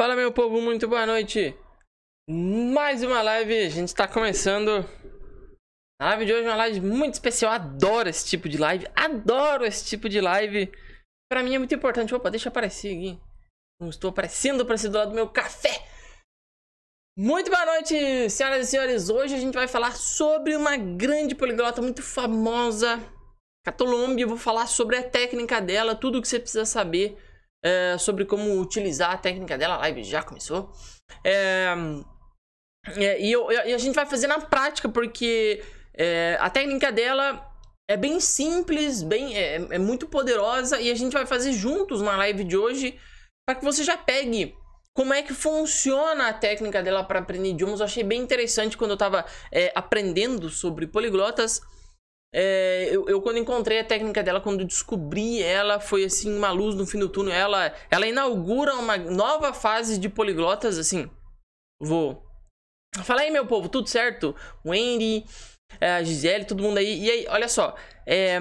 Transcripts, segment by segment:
Fala meu povo, muito boa noite. Mais uma live, a gente tá começando. A live de hoje é uma live muito especial, adoro esse tipo de live, adoro esse tipo de live. Pra mim é muito importante. Opa, deixa eu aparecer aqui. Não estou aparecendo, aparecendo do lado do meu café. Muito boa noite, senhoras e senhores. Hoje a gente vai falar sobre uma grande poliglota muito famosa, Catolombe. Eu vou falar sobre a técnica dela, tudo o que você precisa saber é, sobre como utilizar a técnica dela. A live já começou. É, é, e, eu, e, a gente vai fazer na prática, porque é, a técnica dela é bem simples, bem, é, é, muito poderosa. E a gente vai fazer juntos na live de hoje para que você já pegue como é que funciona a técnica dela para aprender idiomas. Eu achei bem interessante quando eu estava é, aprendendo sobre poliglotas. É, eu, eu, quando encontrei a técnica dela, quando descobri ela, foi assim, uma luz no fim do túnel. Ela, ela inaugura uma nova fase de poliglotas, assim. Vou. Fala aí, meu povo, tudo certo? O Andy, é, a Gisele, todo mundo aí. E aí, olha só. É,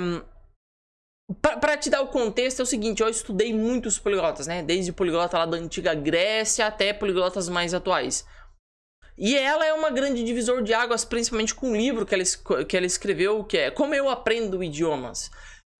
para te dar o contexto, é o seguinte: eu estudei muitos poliglotas, né? Desde poliglota lá da antiga Grécia até poliglotas mais atuais. E ela é uma grande divisor de águas, principalmente com o livro que ela, que ela escreveu, que é Como Eu Aprendo Idiomas.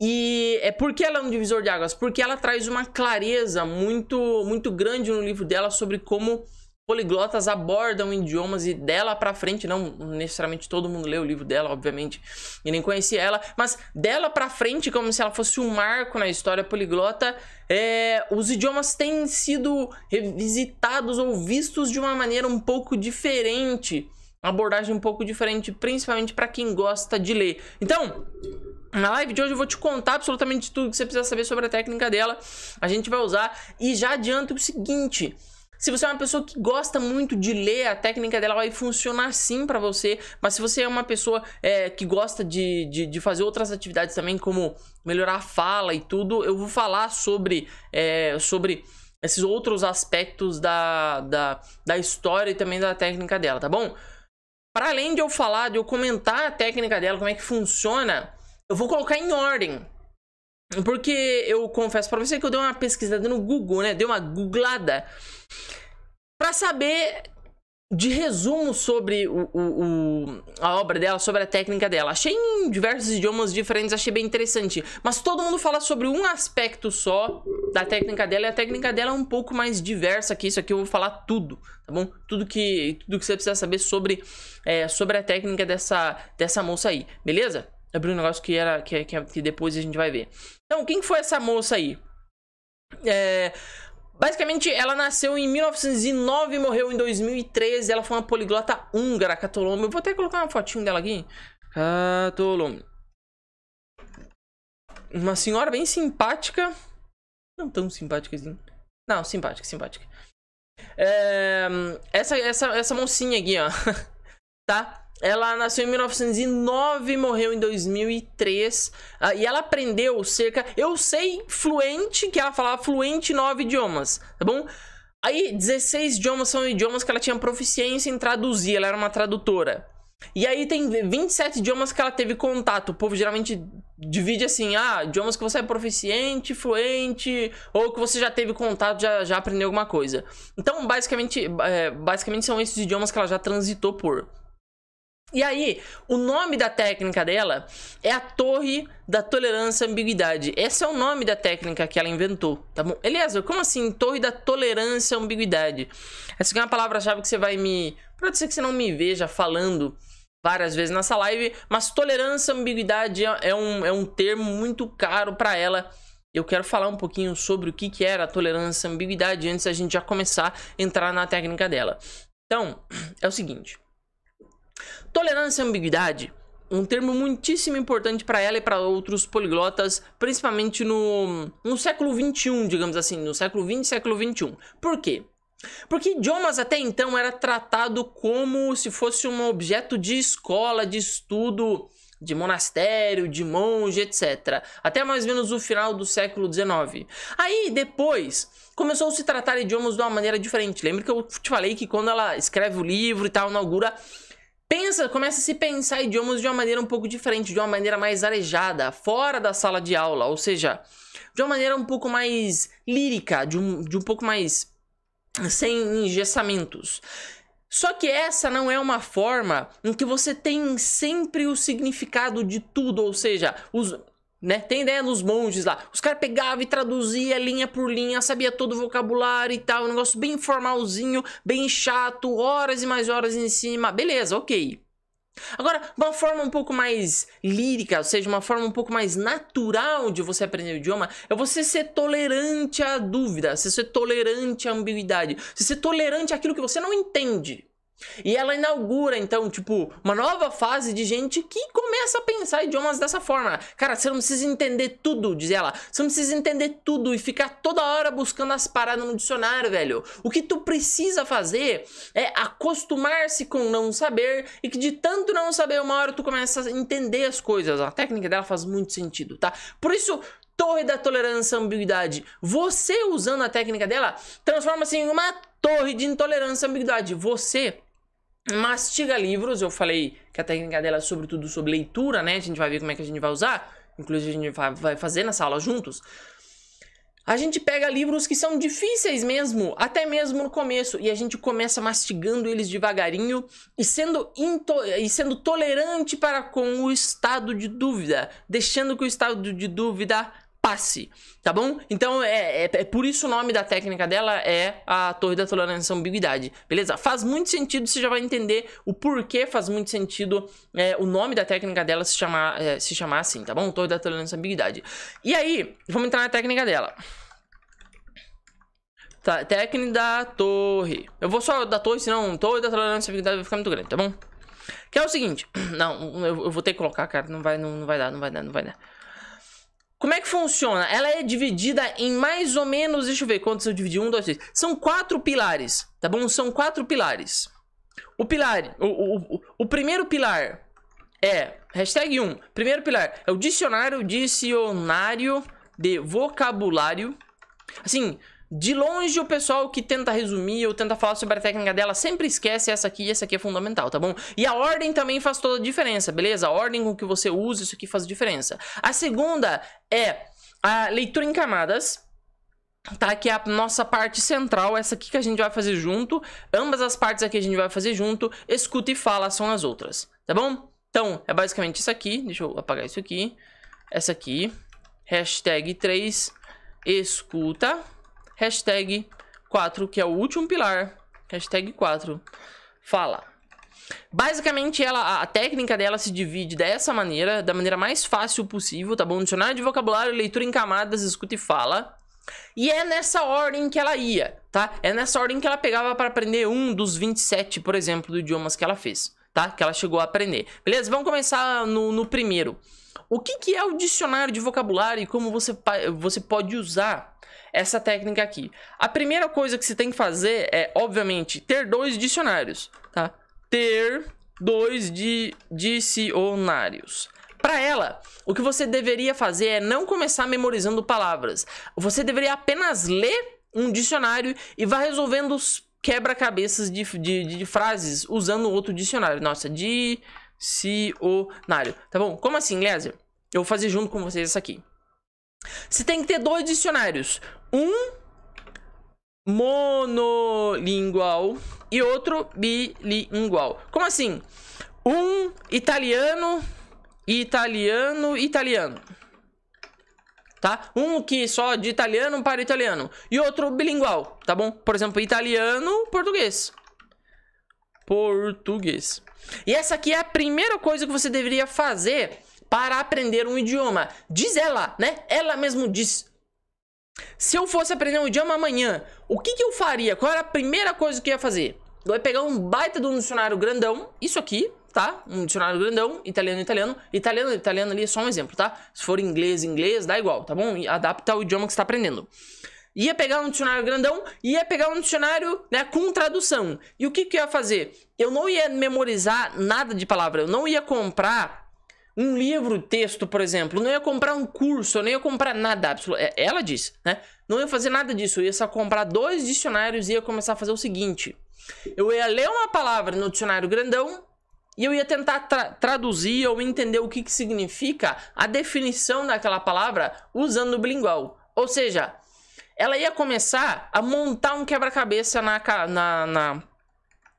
E é porque ela é um divisor de águas, porque ela traz uma clareza muito muito grande no livro dela sobre como poliglotas abordam idiomas e dela para frente, não necessariamente todo mundo lê o livro dela, obviamente, e nem conhecia ela, mas dela para frente, como se ela fosse um marco na história poliglota, é, os idiomas têm sido revisitados ou vistos de uma maneira um pouco diferente, uma abordagem um pouco diferente, principalmente para quem gosta de ler. Então, na live de hoje eu vou te contar absolutamente tudo que você precisa saber sobre a técnica dela. A gente vai usar e já adianto o seguinte, se você é uma pessoa que gosta muito de ler, a técnica dela vai funcionar sim para você. Mas se você é uma pessoa é, que gosta de, de, de, fazer outras atividades também, como melhorar a fala e tudo, eu vou falar sobre, é, sobre esses outros aspectos da, da, da história e também da técnica dela, tá bom? Para além de eu falar, de eu comentar a técnica dela, como é que funciona, eu vou colocar em ordem. Porque eu confesso para você que eu dei uma pesquisada no Google, né? Dei uma googlada para saber de resumo sobre o, o, o, a obra dela, sobre a técnica dela. Achei em diversos idiomas diferentes, achei bem interessante. Mas todo mundo fala sobre um aspecto só da técnica dela, e a técnica dela é um pouco mais diversa que isso aqui. Eu vou falar tudo, tá bom? Tudo que, tudo que você precisa saber sobre, é, sobre a técnica dessa, dessa moça aí, beleza? Abri um negócio que, era, que, que, que depois a gente vai ver. Então, quem foi essa moça aí? É, Basicamente, ela nasceu em 1909 e morreu em 2013. Ela foi uma poliglota húngara, Catolombe. Eu vou até colocar uma fotinho dela aqui. Catolombe. Uma senhora bem simpática. Não tão simpática assim. Não, simpática, simpática. É... Essa, essa, essa mocinha aqui, ó. tá? Ela nasceu em 1909 e morreu em 2003. Uh, ah, e ela aprendeu cerca. Eu sei fluente, que ela falava fluente nove idiomas, tá bom? Aí, 16 idiomas são idiomas que ela tinha proficiência em traduzir, ela era uma tradutora. E aí tem 27 idiomas que ela teve contato. O povo geralmente divide assim: ah, idiomas que você é proficiente, fluente, ou que você já teve contato, já, já aprendeu alguma coisa. Então, basicamente, é, basicamente são esses idiomas que ela já transitou por. E aí, o nome da técnica dela é a Torre da Tolerância à Ambiguidade. Esse é o nome da técnica que ela inventou, tá bom? Eliezer, como assim Torre da Tolerância à Ambiguidade? Essa aqui é uma palavra-chave que você vai me... Pode ser que você não me veja falando várias vezes nessa live, mas tolerância à ambiguidade é um, é um termo muito caro para ela. Eu quero falar um pouquinho sobre o que, que era a tolerância à ambiguidade antes da gente já começar a entrar na técnica dela. Então, é o seguinte... Tolerância à ambiguidade, um termo muitíssimo importante para ela e para outros poliglotas, principalmente no, no século 21, digamos assim, no século 20 e século 21. Por quê? Porque idiomas até então era tratado como se fosse um objeto de escola, de estudo, de monastério, de monge, etc. Até mais ou menos o final do século XIX. Aí depois começou a se tratar idiomas de uma maneira diferente. Lembra que eu te falei que quando ela escreve o livro e tal, inaugura pensa, começa a se pensar idiomas de uma maneira um pouco diferente, de uma maneira mais arejada, fora da sala de aula, ou seja, de uma maneira um pouco mais lírica, de um, de um pouco mais sem engessamentos. Só que essa não é uma forma em que você tem sempre o significado de tudo, ou seja, os, né? Tem ideia nos monges lá. Os caras pegavam e traduzia linha por linha, sabia todo o vocabulário e tal, um negócio bem formalzinho, bem chato, horas e mais horas em cima. Beleza, ok. Agora, uma forma um pouco mais lírica, ou seja, uma forma um pouco mais natural de você aprender o idioma, é você ser tolerante à dúvida, você ser tolerante à ambiguidade, você ser tolerante àquilo que você não entende. E ela inaugura, então, tipo, uma nova fase de gente que começa a pensar idiomas dessa forma. Cara, você não precisa entender tudo, diz ela. Você não precisa entender tudo e ficar toda hora buscando as paradas no dicionário, velho. O que tu precisa fazer é acostumar-se com não saber e que de tanto não saber, uma hora tu começa a entender as coisas. A técnica dela faz muito sentido, tá? Por isso, torre da tolerância à ambiguidade. Você usando a técnica dela transforma-se em uma torre de intolerância à ambiguidade. Você mastiga livros. Eu falei que a técnica dela é sobretudo sobre leitura, né? A gente vai ver como é que a gente vai usar. Inclusive, a gente vai, fazer nessa aula juntos. A gente pega livros que são difíceis mesmo, até mesmo no começo, e a gente começa mastigando eles devagarinho e sendo, e sendo tolerante para com o estado de dúvida, deixando que o estado de dúvida passe, tá bom? Então é, é, é, por isso o nome da técnica dela é a Torre da Tolerância à Ambiguidade, beleza? Faz muito sentido, você já vai entender o porquê faz muito sentido é, o nome da técnica dela se chamar, é, se chamar assim, tá bom? Torre da Tolerância à Ambiguidade. E aí, vamos entrar na técnica dela. Tá, técnica da torre. Eu vou só da torre, senão torre da tolerância à ambiguidade vai ficar muito grande, tá bom? Que é o seguinte, não, eu, eu vou ter que colocar, cara, não vai, não, não vai dar, não vai dar, não vai dar. Como é que funciona? Ela é dividida em mais ou menos, deixa eu ver quantos eu dividi, um, dois, três. São quatro pilares, tá bom? São quatro pilares. O pilar, o, o, o primeiro pilar é, hashtag 1, primeiro pilar é o dicionário, dicionário de vocabulário. Assim, de longe, o pessoal que tenta resumir ou tenta falar sobre a técnica dela sempre esquece essa aqui e essa aqui é fundamental, tá bom? E a ordem também faz toda a diferença, beleza? A ordem com que você usa isso aqui faz diferença. A segunda é a leitura em camadas, tá? Que é a nossa parte central, essa aqui que a gente vai fazer junto. Ambas as partes aqui a gente vai fazer junto. Escuta e fala são as outras, tá bom? Então, é basicamente isso aqui. Deixa eu apagar isso aqui. Essa aqui. Hashtag 3. Escuta hashtag 4, que é o último pilar, hashtag 4, fala. Basicamente, ela, a técnica dela se divide dessa maneira, da maneira mais fácil possível, tá bom? Dicionário de vocabulário, leitura em camadas, escuta e fala. E é nessa ordem que ela ia, tá? É nessa ordem que ela pegava para aprender um dos 27, por exemplo, do idiomas que ela fez, tá? Que ela chegou a aprender. Beleza? Vamos começar no, no primeiro. O que, que é o dicionário de vocabulário e como você, você pode usar essa técnica aqui. A primeira coisa que você tem que fazer é, obviamente, ter dois dicionários, tá? Ter dois di dicionários. Para ela, o que você deveria fazer é não começar memorizando palavras. Você deveria apenas ler um dicionário e vai resolvendo os quebra-cabeças de, de, de, frases usando outro dicionário. Nossa, dicionário. Tá bom? Como assim, Lézer? Eu vou fazer junto com vocês essa aqui. Você tem que ter dois dicionários. Um monolingual e outro bilingual. Como assim? Um italiano, italiano, italiano. Tá? Um que só de italiano para italiano. E outro bilingual, tá bom? Por exemplo, italiano, português. Português. E essa aqui é a primeira coisa que você deveria fazer para aprender um idioma. Diz ela, né? Ela mesmo diz. Se eu fosse aprender um idioma amanhã, o que, que eu faria? Qual era a primeira coisa que eu ia fazer? Eu ia pegar um baita de um dicionário grandão, isso aqui, tá? Um dicionário grandão, italiano, italiano. Italiano, italiano ali é só um exemplo, tá? Se for inglês, inglês, dá igual, tá bom? Adapta ao idioma que está aprendendo. Ia pegar um dicionário grandão, ia pegar um dicionário né, com tradução. E o que, que eu ia fazer? Eu não ia memorizar nada de palavra, eu não ia comprar um livro, texto, por exemplo, não ia comprar um curso, eu não ia comprar nada, é, ela disse, né? Não ia fazer nada disso, eu ia só comprar dois dicionários e ia começar a fazer o seguinte: eu ia ler uma palavra no dicionário grandão e eu ia tentar tra traduzir ou entender o que, que significa a definição daquela palavra usando o bilingual. Ou seja, ela ia começar a montar um quebra-cabeça na, na, na,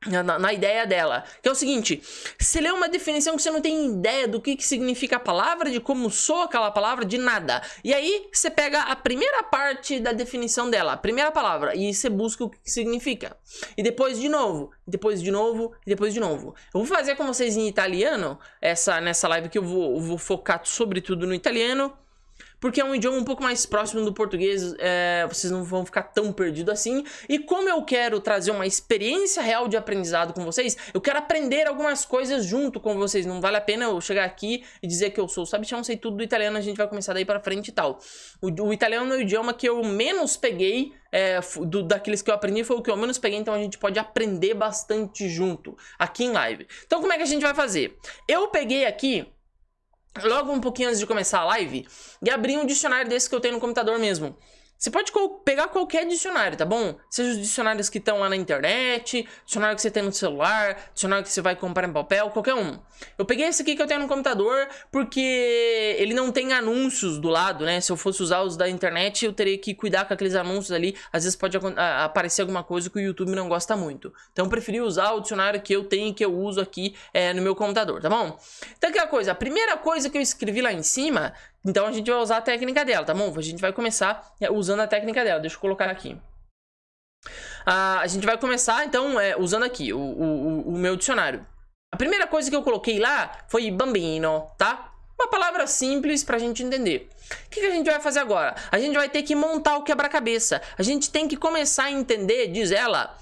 na, na, ideia dela. Que é o seguinte: você lê uma definição que você não tem ideia do que, que significa a palavra, de como soa aquela palavra, de nada. E aí você pega a primeira parte da definição dela, a primeira palavra, e você busca o que, que significa. E depois de novo, depois de novo, e depois de novo. Eu vou fazer com vocês em italiano, essa nessa live que eu vou, eu vou focar sobretudo no italiano porque é um idioma um pouco mais próximo do português, é, vocês não vão ficar tão perdidos assim. E como eu quero trazer uma experiência real de aprendizado com vocês, eu quero aprender algumas coisas junto com vocês. Não vale a pena eu chegar aqui e dizer que eu sou sabe, não sei tudo do italiano, a gente vai começar daí para frente e tal. O, o, italiano é o idioma que eu menos peguei, é, do, daqueles que eu aprendi, foi o que eu menos peguei, então a gente pode aprender bastante junto aqui em live. Então como é que a gente vai fazer? Eu peguei aqui logo um pouquinho antes de começar a live e abrir um dicionário desse que eu tenho no computador mesmo. Você pode pegar qualquer dicionário, tá bom? Seja os dicionários que estão lá na internet, dicionário que você tem no celular, dicionário que você vai comprar em papel, qualquer um. Eu peguei esse aqui que eu tenho no computador porque ele não tem anúncios do lado, né? Se eu fosse usar os da internet, eu teria que cuidar com aqueles anúncios ali. Às vezes pode aparecer alguma coisa que o YouTube não gosta muito. Então eu preferi usar o dicionário que eu tenho e que eu uso aqui é, no meu computador, tá bom? Então aquela coisa, a primeira coisa que eu escrevi lá em cima então a gente vai usar a técnica dela, tá bom? A gente vai começar é, usando a técnica dela. Deixa eu colocar aqui. Ah, a gente vai começar, então, é, usando aqui o, o, o meu dicionário. A primeira coisa que eu coloquei lá foi bambino, tá? Uma palavra simples pra gente entender. O que, que, a gente vai fazer agora? A gente vai ter que montar o quebra-cabeça. A gente tem que começar a entender, diz ela,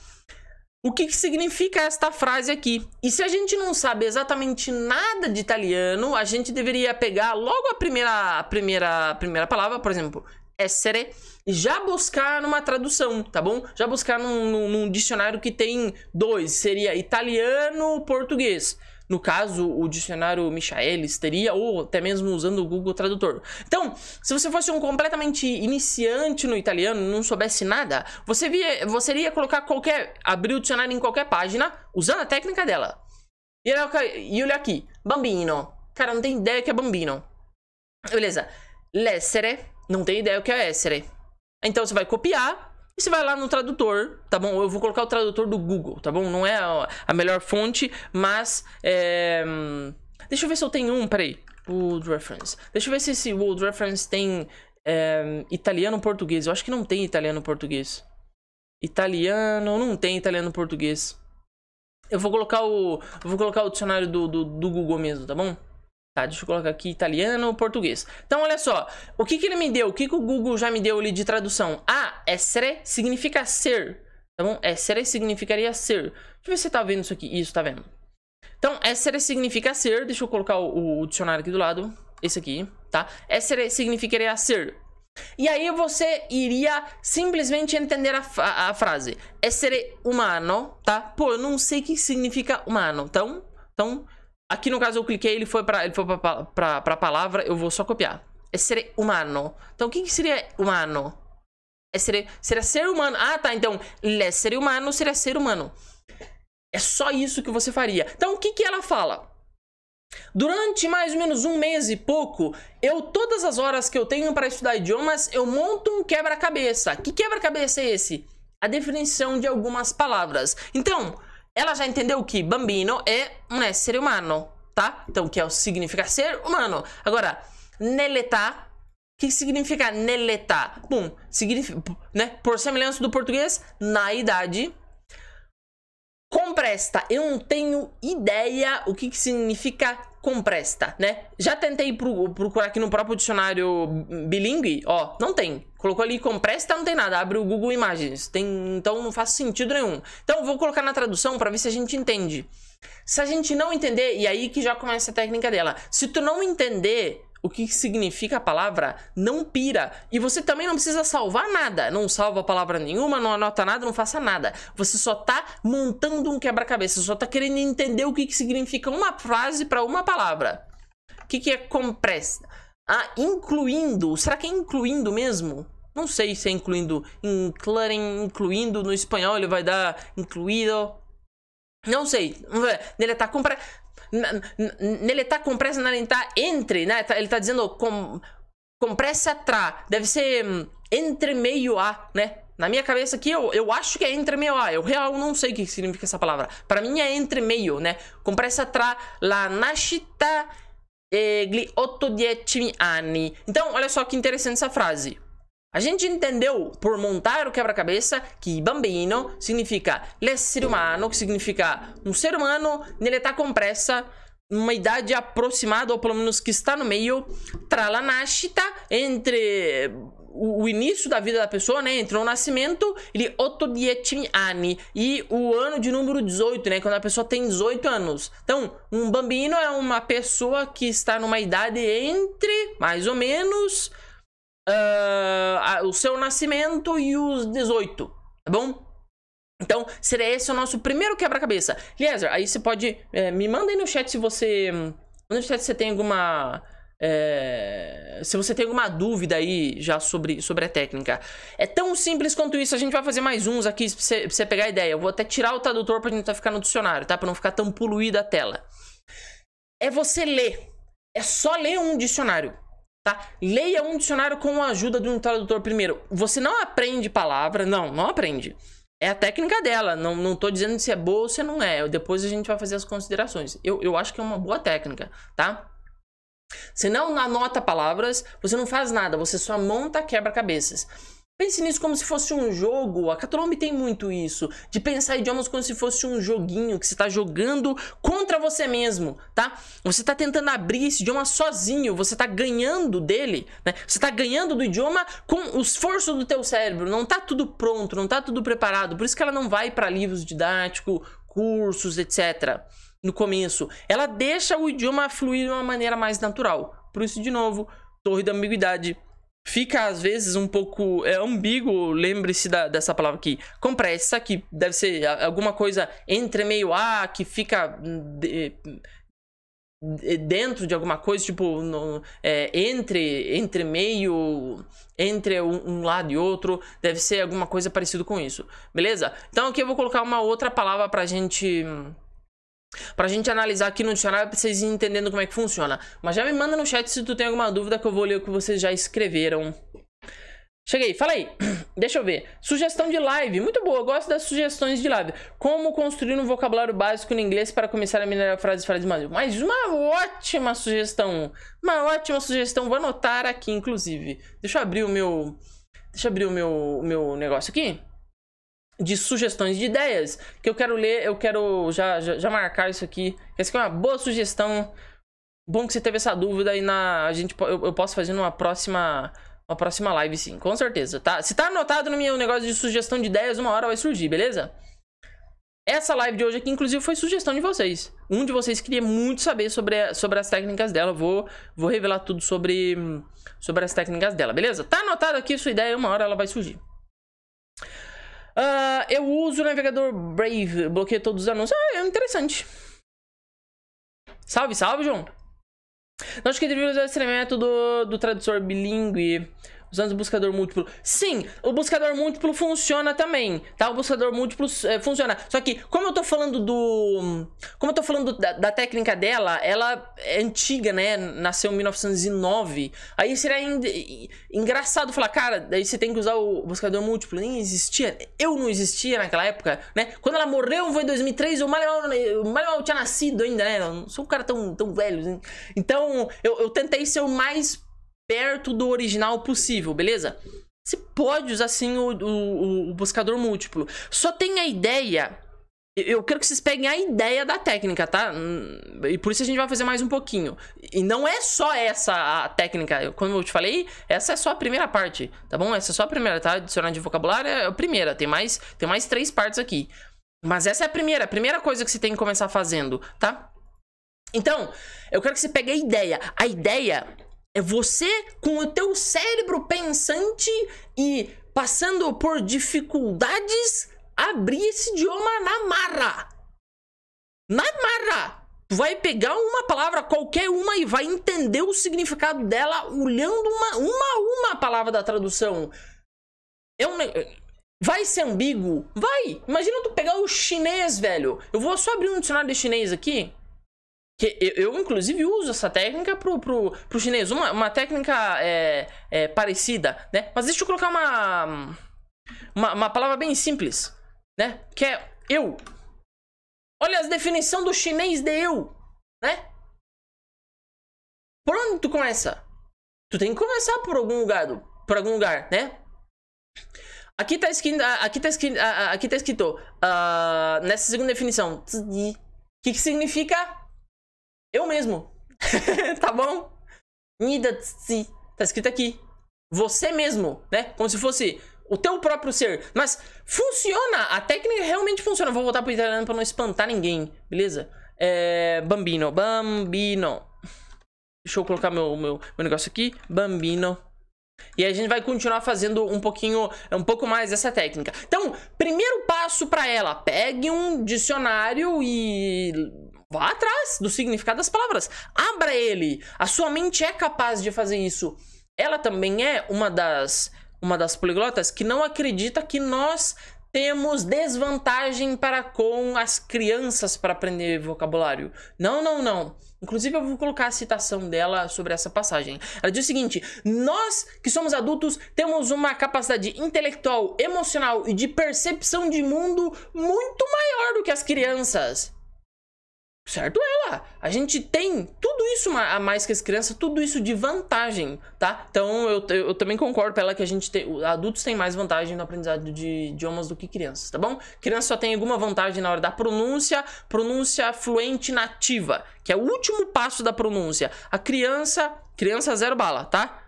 o que, que, significa esta frase aqui. E se a gente não sabe exatamente nada de italiano, a gente deveria pegar logo a primeira, a primeira, a primeira palavra, por exemplo, essere, e já buscar numa tradução, tá bom? Já buscar num, num, num dicionário que tem dois, seria italiano-português. No caso, o dicionário Michaelis teria, ou até mesmo usando o Google Tradutor. Então, se você fosse um completamente iniciante no italiano, não soubesse nada, você, via, você iria colocar qualquer. abrir o dicionário em qualquer página, usando a técnica dela. E olha aqui, bambino. Cara, não tem ideia o que é bambino. Beleza. L'essere, não tem ideia o que é essere. Então você vai copiar e você vai lá no tradutor, tá bom? Eu vou colocar o tradutor do Google, tá bom? Não é a melhor fonte, mas. É... Deixa eu ver se eu tenho um, peraí. World Reference. Deixa eu ver se esse World Reference tem é, italiano-português. Eu acho que não tem italiano-português. Italiano, não tem italiano-português. Eu vou colocar o. Eu vou colocar o dicionário do, do, do Google mesmo, tá bom? Tá, deixa eu colocar aqui italiano português. Então, olha só. O que, que ele me deu? O que, que o Google já me deu ali de tradução? Ah, essere significa ser. Tá bom? Essere significaria ser. Deixa eu ver se você tá vendo isso aqui. Isso, tá vendo. Então, essere significa ser. Deixa eu colocar o, o dicionário aqui do lado. Esse aqui, tá? Essere significaria ser. E aí você iria simplesmente entender a, a, a frase. Essere humano, tá? Pô, eu não sei o que significa humano. Então, então Aqui no caso eu cliquei, ele foi para ele foi pra, pra, pra palavra, eu vou só copiar. É ser humano. Então o que, seria humano? É ser, seria ser humano. Ah, tá. Então, ser humano seria ser humano. É só isso que você faria. Então, o que, que ela fala? Durante mais ou menos um mês e pouco, eu todas as horas que eu tenho para estudar idiomas, eu monto um quebra-cabeça. Que quebra-cabeça é esse? A definição de algumas palavras. Então, ela já entendeu que bambino é um essere humano, tá? Então, que é o significa ser humano. Agora, nell'età, o que significa nell'età? Bom, significa, né? Por semelhança do português, na idade. Compresta, eu não tenho ideia o que, que significa compresta, né? Já tentei procurar aqui no próprio dicionário bilíngue, ó, não tem. Colocou ali compresta, não tem nada. Abre o Google Imagens, tem, então não faz sentido nenhum. Então vou colocar na tradução para ver se a gente entende. Se a gente não entender, e aí que já começa a técnica dela. Se tu não entender o que significa a palavra, não pira. E você também não precisa salvar nada. Não salva palavra nenhuma, não anota nada, não faça nada. Você só tá montando um quebra-cabeça, só tá querendo entender o que, que significa uma frase para uma palavra. O que, que é compressa? Ah, incluindo. Será que é incluindo mesmo? Não sei se é incluindo. Including, incluindo no espanhol ele vai dar incluído. Não sei. Ele tá compra nele tá compressa, ele tá entre, né? Tá, ele tá dizendo com, compressa tra. Deve ser hum, entre meio a, né? Na minha cabeça aqui, eu, eu acho que é entre meio a. Eu real não sei o que significa essa palavra. Para mim é entre meio, né? Compressa tra la nascita e gli otto dieci anni. Então, olha só que interessante essa frase. A gente entendeu por montar o quebra-cabeça que bambino significa l'essere umano, que significa um ser humano nell'età compressa, numa idade aproximada, ou pelo menos que está no meio, tra la nascita, entre o, o, início da vida da pessoa, né? Entre o nascimento e 8 10 anni. E o ano de número 18, né? Quando a pessoa tem 18 anos. Então, um bambino é uma pessoa que está numa idade entre, mais ou menos, uh, o seu nascimento e os 18. Tá bom? Então, seria esse o nosso primeiro quebra-cabeça. Eliezer, aí você pode. É, me manda aí no chat se você. No chat você tem alguma é, se você tem alguma dúvida aí já sobre, sobre a técnica. É tão simples quanto isso. A gente vai fazer mais uns aqui pra você, pra você pegar a ideia. Eu vou até tirar o tradutor pra gente ficar no dicionário, tá? Pra não ficar tão poluída a tela. É você ler. É só ler um dicionário. Tá? Leia um dicionário com a ajuda de um tradutor primeiro. Você não aprende palavra, não, não aprende. É a técnica dela. Não, não tô dizendo se é boa ou se não é. Depois a gente vai fazer as considerações. Eu, eu acho que é uma boa técnica, tá? Você não anota palavras, você não faz nada, você só monta quebra-cabeças. Pense nisso como se fosse um jogo. A Catolombe tem muito isso. De pensar idiomas como se fosse um joguinho que você está jogando contra você mesmo, tá? Você está tentando abrir esse idioma sozinho. Você está ganhando dele, né? Você está ganhando do idioma com o esforço do teu cérebro. Não está tudo pronto, não está tudo preparado. Por isso que ela não vai para livros didáticos, cursos, etc no começo. Ela deixa o idioma fluir de uma maneira mais natural. Por isso, de novo, torre da ambiguidade. Fica às vezes um pouco é ambíguo, lembre-se dessa palavra aqui, compressa, que deve ser alguma coisa entre meio a, que fica de, dentro de alguma coisa, tipo, no, é, entre, entre meio, entre um, um, lado e outro, deve ser alguma coisa parecida com isso, beleza? Então aqui eu vou colocar uma outra palavra pra gente Pra gente analisar aqui no dicionário pra vocês entendendo como é que funciona. Mas já me manda no chat se tu tem alguma dúvida que eu vou ler o que vocês já escreveram. Cheguei, fala aí. Deixa eu ver. Sugestão de live. Muito boa, gosto das sugestões de live. Como construir um vocabulário básico no inglês para começar a minerar frases frases mais. Mas uma ótima sugestão. Uma ótima sugestão. Vou anotar aqui, inclusive. Deixa eu abrir o meu. Deixa eu abrir o meu, o meu negócio aqui de sugestões de ideias que eu quero ler, eu quero já, já, já marcar isso aqui. Essa aqui é uma boa sugestão. Bom que você teve essa dúvida e na a gente eu, eu posso fazer numa próxima uma próxima live sim, com certeza, tá? Se tá anotado no meu negócio de sugestão de ideias, uma hora vai surgir, beleza? Essa live de hoje aqui, inclusive, foi sugestão de vocês. Um de vocês queria muito saber sobre, sobre as técnicas dela. Vou, vou revelar tudo sobre, sobre as técnicas dela, beleza? Tá anotado aqui sua ideia, uma hora ela vai surgir. Uh, eu uso o navegador Brave, bloqueio todos os anúncios. Ah, é interessante. Salve, salve, João. Nós que deveríamos usar esse método do tradutor bilíngue usando o buscador múltiplo. Sim, o buscador múltiplo funciona também, tá? O buscador múltiplo é, funciona. Só que, como eu tô falando do... Como eu tô falando da, da, técnica dela, ela é antiga, né? Nasceu em 1909. Aí seria engraçado falar, cara, daí você tem que usar o buscador múltiplo. Nem existia. Eu não existia naquela época, né? Quando ela morreu foi em 2003, o Manuel tinha nascido ainda, né? Eu não sou um cara tão, tão velho, assim. Então, eu, eu tentei ser o mais perto do original possível, beleza? Você pode usar sim o, o, o buscador múltiplo. Só tem a ideia. Eu quero que vocês peguem a ideia da técnica, tá? E por isso a gente vai fazer mais um pouquinho. E não é só essa a técnica. Como eu te falei, essa é só a primeira parte, tá bom? Essa é só a primeira, tá? Adicionar de vocabulário é a primeira. Tem mais, tem mais três partes aqui. Mas essa é a primeira, a primeira coisa que você tem que começar fazendo, tá? Então, eu quero que você pegue a ideia. A ideia é você com o teu cérebro pensante e passando por dificuldades abrir esse idioma na marra. Na marra. Tu vai pegar uma palavra qualquer uma e vai entender o significado dela olhando uma uma uma palavra da tradução. É um Vai ser ambíguo? Vai! Imagina tu pegar o chinês, velho. Eu vou só abrir um dicionário de chinês aqui. Que eu, eu, inclusive, uso essa técnica pro, pro, pro chinês. Uma, uma técnica é, é, parecida, né? Mas deixa eu colocar uma, uma, uma palavra bem simples, né? Que é eu. Olha as definição do chinês de eu, né? Por onde tu começa? Tu tem que começar por algum lugar, por algum lugar, né? Aqui tá escrito, aqui tá escrito, aqui tá escrito uh, nessa segunda definição, o que, que significa eu mesmo, tá bom? Nida tá escrito aqui, você mesmo, né? Como se fosse o teu próprio ser. Mas funciona, a técnica realmente funciona. Vou voltar pro italiano pra não espantar ninguém, beleza? É, bambino, bambino. Deixa eu colocar meu, meu, meu negócio aqui. Bambino. E a gente vai continuar fazendo um pouquinho, um pouco mais dessa técnica. Então, primeiro passo para ela, pegue um dicionário e vá atrás do significado das palavras. Abra ele. A sua mente é capaz de fazer isso. Ela também é uma das uma das poliglotas que não acredita que nós temos desvantagem para com as crianças para aprender vocabulário. Não, não, não. Inclusive, eu vou colocar a citação dela sobre essa passagem. Ela diz o seguinte: Nós que somos adultos temos uma capacidade intelectual, emocional e de percepção de mundo muito maior do que as crianças. Certo ela. A gente tem tudo isso a mais que as crianças, tudo isso de vantagem, tá? Então eu, eu, também concordo com ela que a gente tem. Adultos têm mais vantagem no aprendizado de idiomas do que crianças, tá bom? Criança só tem alguma vantagem na hora da pronúncia, pronúncia fluente nativa, que é o último passo da pronúncia. A criança, criança zero bala, tá?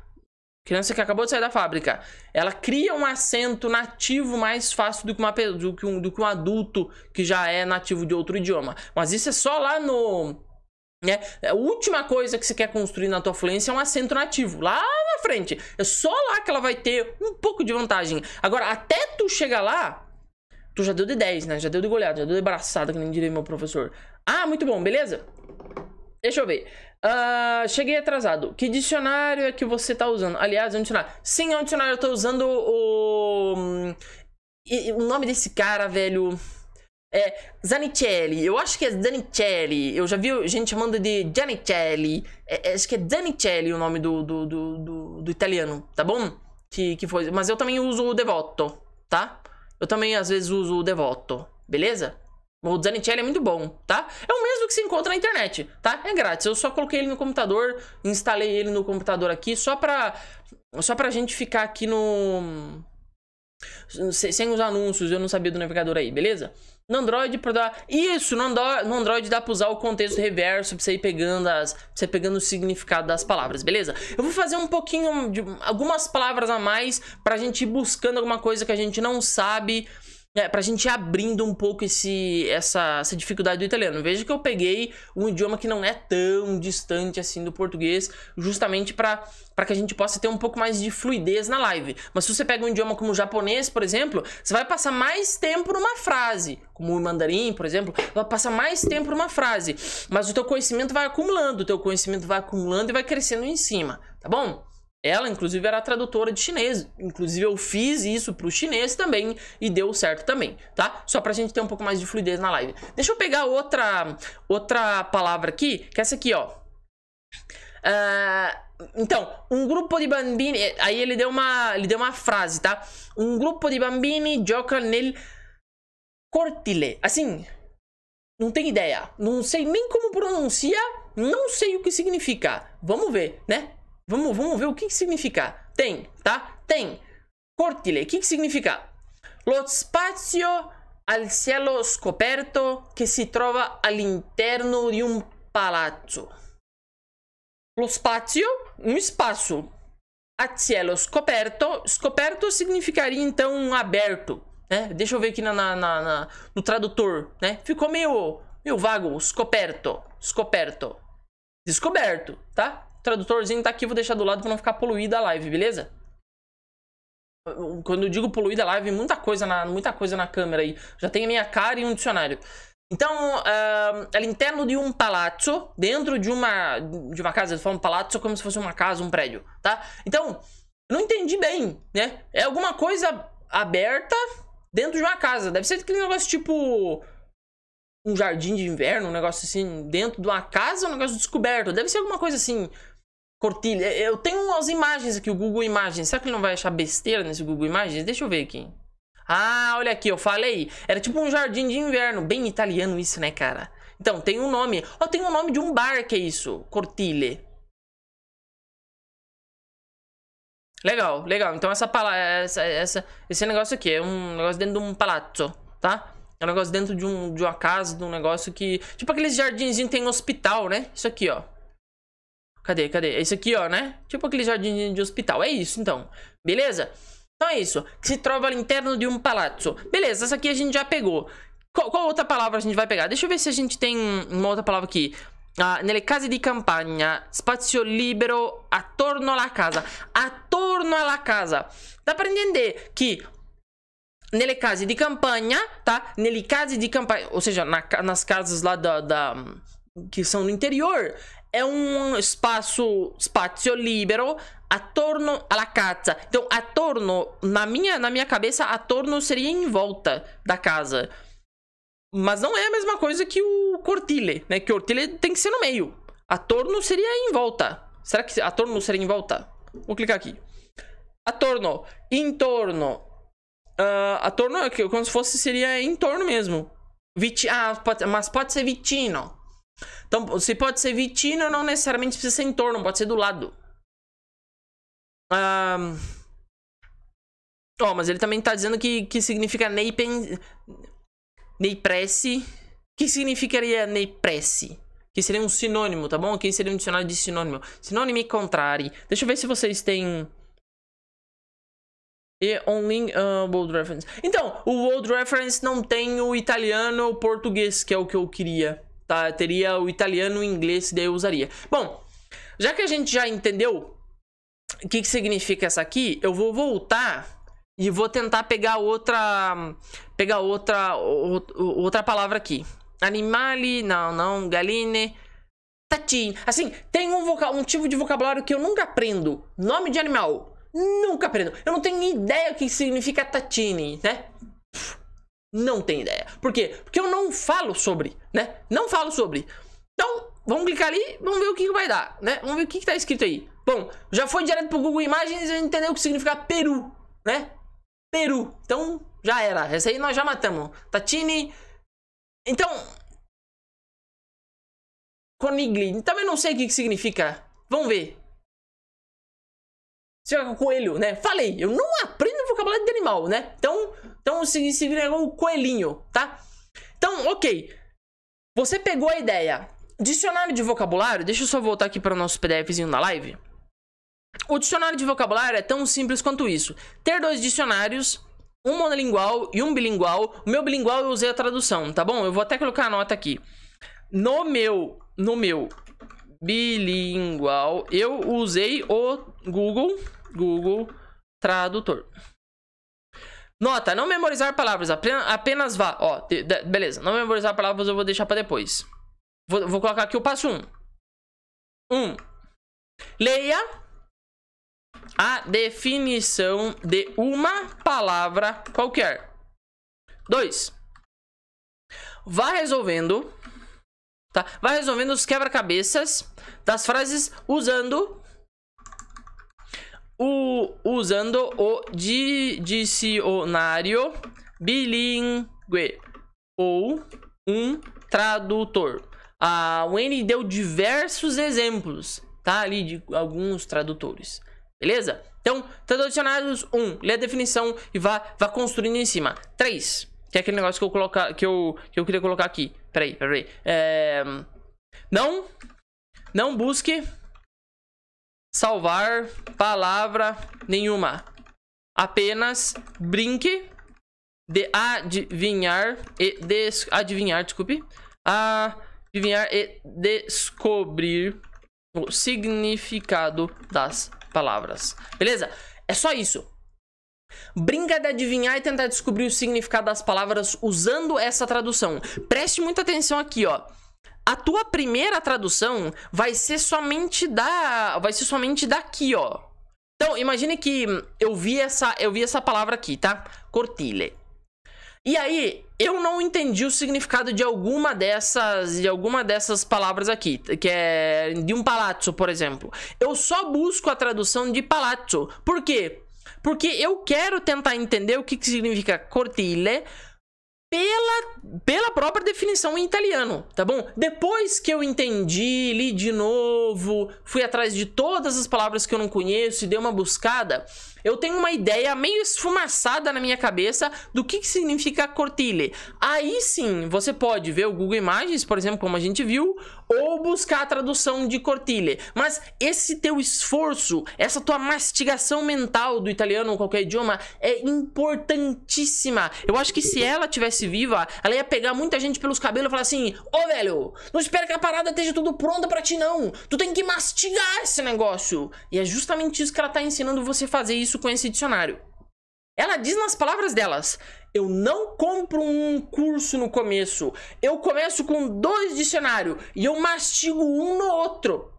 Criança que acabou de sair da fábrica, ela cria um acento nativo mais fácil do que, uma, do que, um, do que um adulto que já é nativo de outro idioma. Mas isso é só lá no. Né? A última coisa que você quer construir na tua fluência é um acento nativo. Lá na frente. É só lá que ela vai ter um pouco de vantagem. Agora, até tu chegar lá, tu já deu de 10, né? Já deu de goleada, já deu de braçada, que nem diria meu professor. Ah, muito bom, beleza? Deixa eu ver. Uh, cheguei atrasado. Que dicionário é que você tá usando? Aliás, é um dicionário. Sim, é um dicionário. Eu tô usando o. O nome desse cara, velho. É Zanicelli. Eu acho que é Zanicelli. Eu já vi gente chamando de Giannicelli. É, é, acho que é Zanicelli o nome do, do, do, do, do italiano, tá bom? Que, que foi. Mas eu também uso o Devoto, tá? Eu também às vezes uso o Devoto, beleza? O Zanicelli é muito bom, tá? É o mesmo que se encontra na internet, tá? É grátis. Eu só coloquei ele no computador, instalei ele no computador aqui só pra, só pra gente ficar aqui no... Sem os anúncios, eu não sabia do navegador aí, beleza? No Android pra dar... Isso, no Android, no Android dá pra usar o contexto reverso pra você ir pegando as... Pra você ir pegando o significado das palavras, beleza? Eu vou fazer um pouquinho de... Algumas palavras a mais pra gente ir buscando alguma coisa que a gente não sabe é, pra gente ir abrindo um pouco esse, essa, essa dificuldade do italiano. Veja que eu peguei um idioma que não é tão distante assim do português, justamente para que a gente possa ter um pouco mais de fluidez na live. Mas se você pega um idioma como o japonês, por exemplo, você vai passar mais tempo numa frase, como o mandarim, por exemplo, vai passar mais tempo numa frase, mas o teu conhecimento vai acumulando, o teu conhecimento vai acumulando e vai crescendo em cima, tá bom? Ela, inclusive, era tradutora de chinês. Inclusive, eu fiz isso pro chinês também e deu certo também, tá? Só pra gente ter um pouco mais de fluidez na live. Deixa eu pegar outra, outra palavra aqui, que é essa aqui, ó. Uh, então, um grupo de bambini... Aí ele deu, uma, ele deu uma frase, tá? Um grupo de bambini gioca nel cortile. Assim, não tem ideia. Não sei nem como pronuncia, não sei o que significa. Vamos ver, né? Vamos, vamos ver o que, que significa. Tem, tá? Tem. Cortile. O que, que significa? Lo spazio al cielo scoperto che si trova all'interno di un palazzo. Lo spazio, um espaço. A cielo scoperto. Scoperto significaria então aberto. Né? Deixa eu ver aqui na, na, na, no tradutor. Né? Ficou meio, meio vago. Scoperto. Scoperto. Descoberto, tá? Tradutorzinho tá aqui, vou deixar do lado pra não ficar poluída a live, beleza? Quando eu digo poluída a live, muita coisa na, muita coisa na câmera aí. Já tem a minha cara e um dicionário. Então, uh, ela interno de um palazzo, dentro de uma, de uma casa, eles falam palazzo como se fosse uma casa, um prédio, tá? Então, não entendi bem, né? É alguma coisa aberta dentro de uma casa. Deve ser aquele negócio tipo um jardim de inverno, um negócio assim, dentro de uma casa, um negócio descoberto. Deve ser alguma coisa assim. Cortilha. Eu tenho umas imagens aqui, o Google Imagens. Será que ele não vai achar besteira nesse Google Imagens? Deixa eu ver aqui. Ah, olha aqui, eu falei. Era tipo um jardim de inverno. Bem italiano isso, né, cara? Então, tem um nome. Ó, oh, tem um nome de um bar que é isso. Cortile. Legal, legal. Então essa palavra, essa, essa, esse negócio aqui é um negócio dentro de um palazzo, tá? É um negócio dentro de, um, de uma casa, de um negócio que... Tipo aqueles jardinzinhos tem hospital, né? Isso aqui, ó. Cadê, cadê? Esse aqui, ó, né? Tipo aquele jardim de hospital. É isso, então. Beleza? Então é isso. Que se trova ali interno de um palazzo. Beleza, essa aqui a gente já pegou. Qual, qual, outra palavra a gente vai pegar? Deixa eu ver se a gente tem uma outra palavra aqui. Ah, nelle case di campagna, spazio libero attorno alla casa. Attorno alla casa. Dá pra entender que nelle case di campagna, tá? Nelle case di campagna, ou seja, na, nas casas lá da, da, que são no interior, é um espaço, spazio libero attorno alla casa. Então, attorno, na minha, na minha cabeça, attorno seria em volta da casa. Mas não é a mesma coisa que o cortile, né? Que o cortile tem que ser no meio. Atorno seria em volta. Será que atorno seria em volta? Vou clicar aqui. Atorno, em torno. Uh, atorno, é como se fosse, seria em torno mesmo. Viti ah, pode, mas pode ser vitino. Então, se pode ser vitino, não necessariamente precisa ser em torno, pode ser do lado. Um... Oh, mas ele também tá dizendo que, que significa neipen... Neipresse. que significaria neipresse? Que seria um sinônimo, tá bom? Aqui seria um dicionário de sinônimo. Sinônimo e contrário. Deixa eu ver se vocês têm... E only uh, World Reference. Então, o World Reference não tem o italiano ou português, que é o que eu queria. Tá? Teria o italiano e o inglês, daí eu usaria. Bom, já que a gente já entendeu o que, que significa essa aqui, eu vou voltar e vou tentar pegar outra. Pegar outra. Outra palavra aqui. Animali, não, não. Galine. Tatin. Assim, tem um, um tipo de vocabulário que eu nunca aprendo. Nome de animal. Nunca aprendo. Eu não tenho ideia o que significa tatine, né? Não tenho ideia. Por quê? Porque eu não falo sobre, né? Não falo sobre. Então, vamos clicar ali, vamos ver o que, vai dar, né? Vamos ver o que, que tá escrito aí. Bom, já foi direto pro Google Imagens e entendeu o que significa Peru, né? Peru. Então, já era. Essa aí nós já matamos. Tatini. Então. Conigli. Também não sei o que, que significa. Vamos ver. Significa coelho, né? Falei, eu não aprendo vocabulário de animal, né? Então, então significa o coelhinho, tá? Então, ok. Você pegou a ideia. Dicionário de vocabulário, deixa eu só voltar aqui para o nosso PDFzinho na live. O dicionário de vocabulário é tão simples quanto isso. Ter dois dicionários, um monolingual e um bilingual. O meu bilingual eu usei a tradução, tá bom? Eu vou até colocar a nota aqui. No meu, no meu bilingual, eu usei o Google, Google Tradutor. Nota, não memorizar palavras, apenas vá. Ó, beleza, não memorizar palavras eu vou deixar para depois. Vou, vou, colocar aqui o passo 1. Um. um. Leia a definição de uma palavra qualquer. 2. Vá resolvendo, tá? Vá resolvendo os quebra-cabeças das frases usando o usando o dicionário bilíngue ou um tradutor. A Wendy deu diversos exemplos, tá? Ali de alguns tradutores. Beleza? Então, dicionários 1. Um, lê a definição e vá, vá construindo em cima. 3. Que é aquele negócio que eu, colocar, que eu, que eu queria colocar aqui. Peraí, peraí. É, não, não busque salvar palavra nenhuma. Apenas brinque de adivinhar e des, adivinhar, desculpe. Adivinhar e descobrir o significado das palavras. Beleza? É só isso. Brinca de adivinhar e tentar descobrir o significado das palavras usando essa tradução. Preste muita atenção aqui, ó. A tua primeira tradução vai ser somente da, vai ser somente daqui, ó. Então, imagine que eu vi essa, eu vi essa palavra aqui, tá? Cortile. E aí, eu não entendi o significado de alguma dessas, de alguma dessas palavras aqui, que é de um palazzo, por exemplo. Eu só busco a tradução de palazzo. Por quê? Porque eu quero tentar entender o que, que significa cortile pela, pela própria definição em italiano, tá bom? Depois que eu entendi, li de novo, fui atrás de todas as palavras que eu não conheço e dei uma buscada, eu tenho uma ideia meio esfumaçada na minha cabeça do que, que significa cortile. Aí sim, você pode ver o Google Imagens, por exemplo, como a gente viu, ou buscar a tradução de cortile. Mas esse teu esforço, essa tua mastigação mental do italiano ou qualquer idioma é importantíssima. Eu acho que se ela tivesse viva, ela ia pegar muita gente pelos cabelos e falar assim: Ô oh, velho, não espera que a parada esteja tudo pronta para ti, não. Tu tem que mastigar esse negócio. E é justamente isso que ela tá ensinando você a fazer isso isso com esse dicionário. Ela diz nas palavras delas: eu não compro um curso no começo. Eu começo com dois dicionários e eu mastigo um no outro.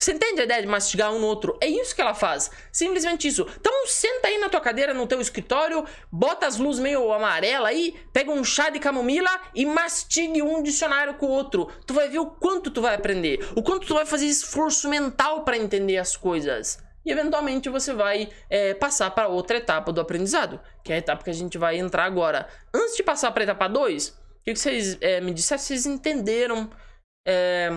Você entende a ideia de mastigar um no outro? É isso que ela faz. Simplesmente isso. Então senta aí na tua cadeira, no teu escritório, bota as luzes meio amarela aí, pega um chá de camomila e mastigue um dicionário com o outro. Tu vai ver o quanto tu vai aprender. O quanto tu vai fazer esforço mental para entender as coisas e eventualmente você vai é, passar para outra etapa do aprendizado, que é a etapa que a gente vai entrar agora. Antes de passar para a etapa 2, o que, vocês é, me disseram? Vocês entenderam é,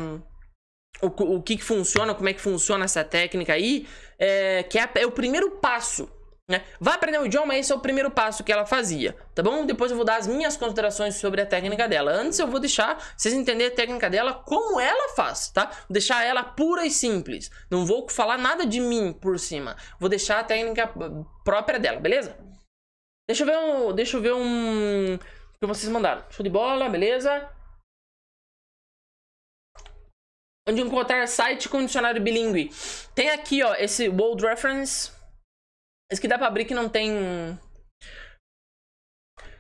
o, o que, que funciona, como é que funciona essa técnica aí, é, que é, é o primeiro passo né? Vai aprender o idioma, esse é o primeiro passo que ela fazia, tá bom? Depois eu vou dar as minhas considerações sobre a técnica dela. Antes eu vou deixar vocês entenderem a técnica dela como ela faz, tá? Vou deixar ela pura e simples. Não vou falar nada de mim por cima. Vou deixar a técnica própria dela, beleza? Deixa eu ver um, deixa eu ver um que vocês mandaram. Show de bola, beleza? Onde encontrar site com dicionário bilíngue. Tem aqui, ó, esse World Reference esse que dá pra abrir que não tem...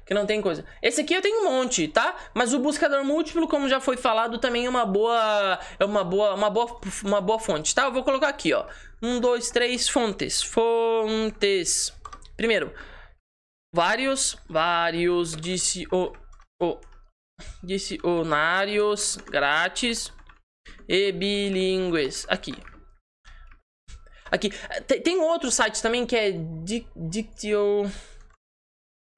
Que não tem coisa. Esse aqui eu tenho um monte, tá? Mas o buscador múltiplo, como já foi falado, também é uma boa... É uma boa, uma boa, uma boa fonte, tá? Eu vou colocar aqui, ó. Um, dois, três fontes. Fontes. Primeiro. Vários, vários dicionários grátis e bilíngues. Aqui. Aqui. Tem, tem outro site também que é Dictio.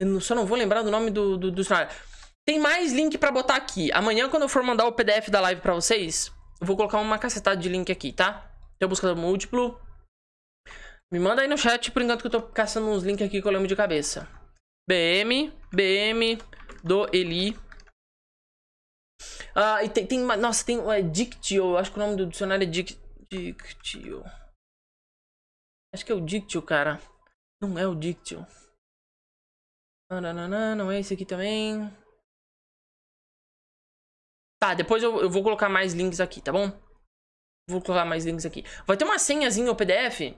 Eu só não vou lembrar do nome do, do, do Tem mais link pra botar aqui. Amanhã, quando eu for mandar o PDF da live pra vocês, eu vou colocar uma cacetada de link aqui, tá? Tem o buscador múltiplo. Me manda aí no chat por enquanto que eu tô caçando uns links aqui que eu lembro de cabeça. BM, BM do Eli. Ah, e tem, tem nossa, tem é Dictio, acho que o nome do dicionário é Dic, Dictio. Acho que é o Dictio, cara. Não é o Dictio. Nananana, não é esse aqui também. Tá, depois eu, eu vou colocar mais links aqui, tá bom? Vou colocar mais links aqui. Vai ter uma senhazinha o PDF.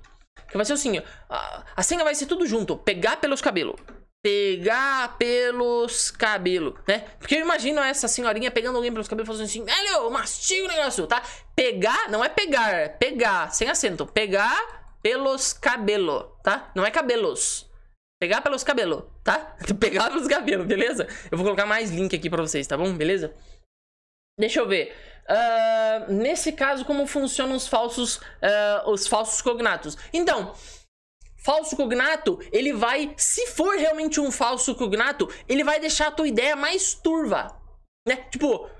Que vai ser assim, a, a senha vai ser tudo junto. Pegar pelos cabelos. Pegar pelos cabelos, né? Porque eu imagino essa senhorinha pegando alguém pelos cabelos e assim, velho, mastiga o negócio, tá? Pegar, não é pegar, é pegar, sem acento. Pegar pelos cabelo, tá? Não é cabelos. Pegar pelos cabelo, tá? Pegar pelos cabelos, beleza? Eu vou colocar mais link aqui pra vocês, tá bom? Beleza? Deixa eu ver. Uh, nesse caso, como funcionam os falsos, uh, os falsos cognatos? Então, falso cognato, ele vai, se for realmente um falso cognato, ele vai deixar a tua ideia mais turva, né? Tipo,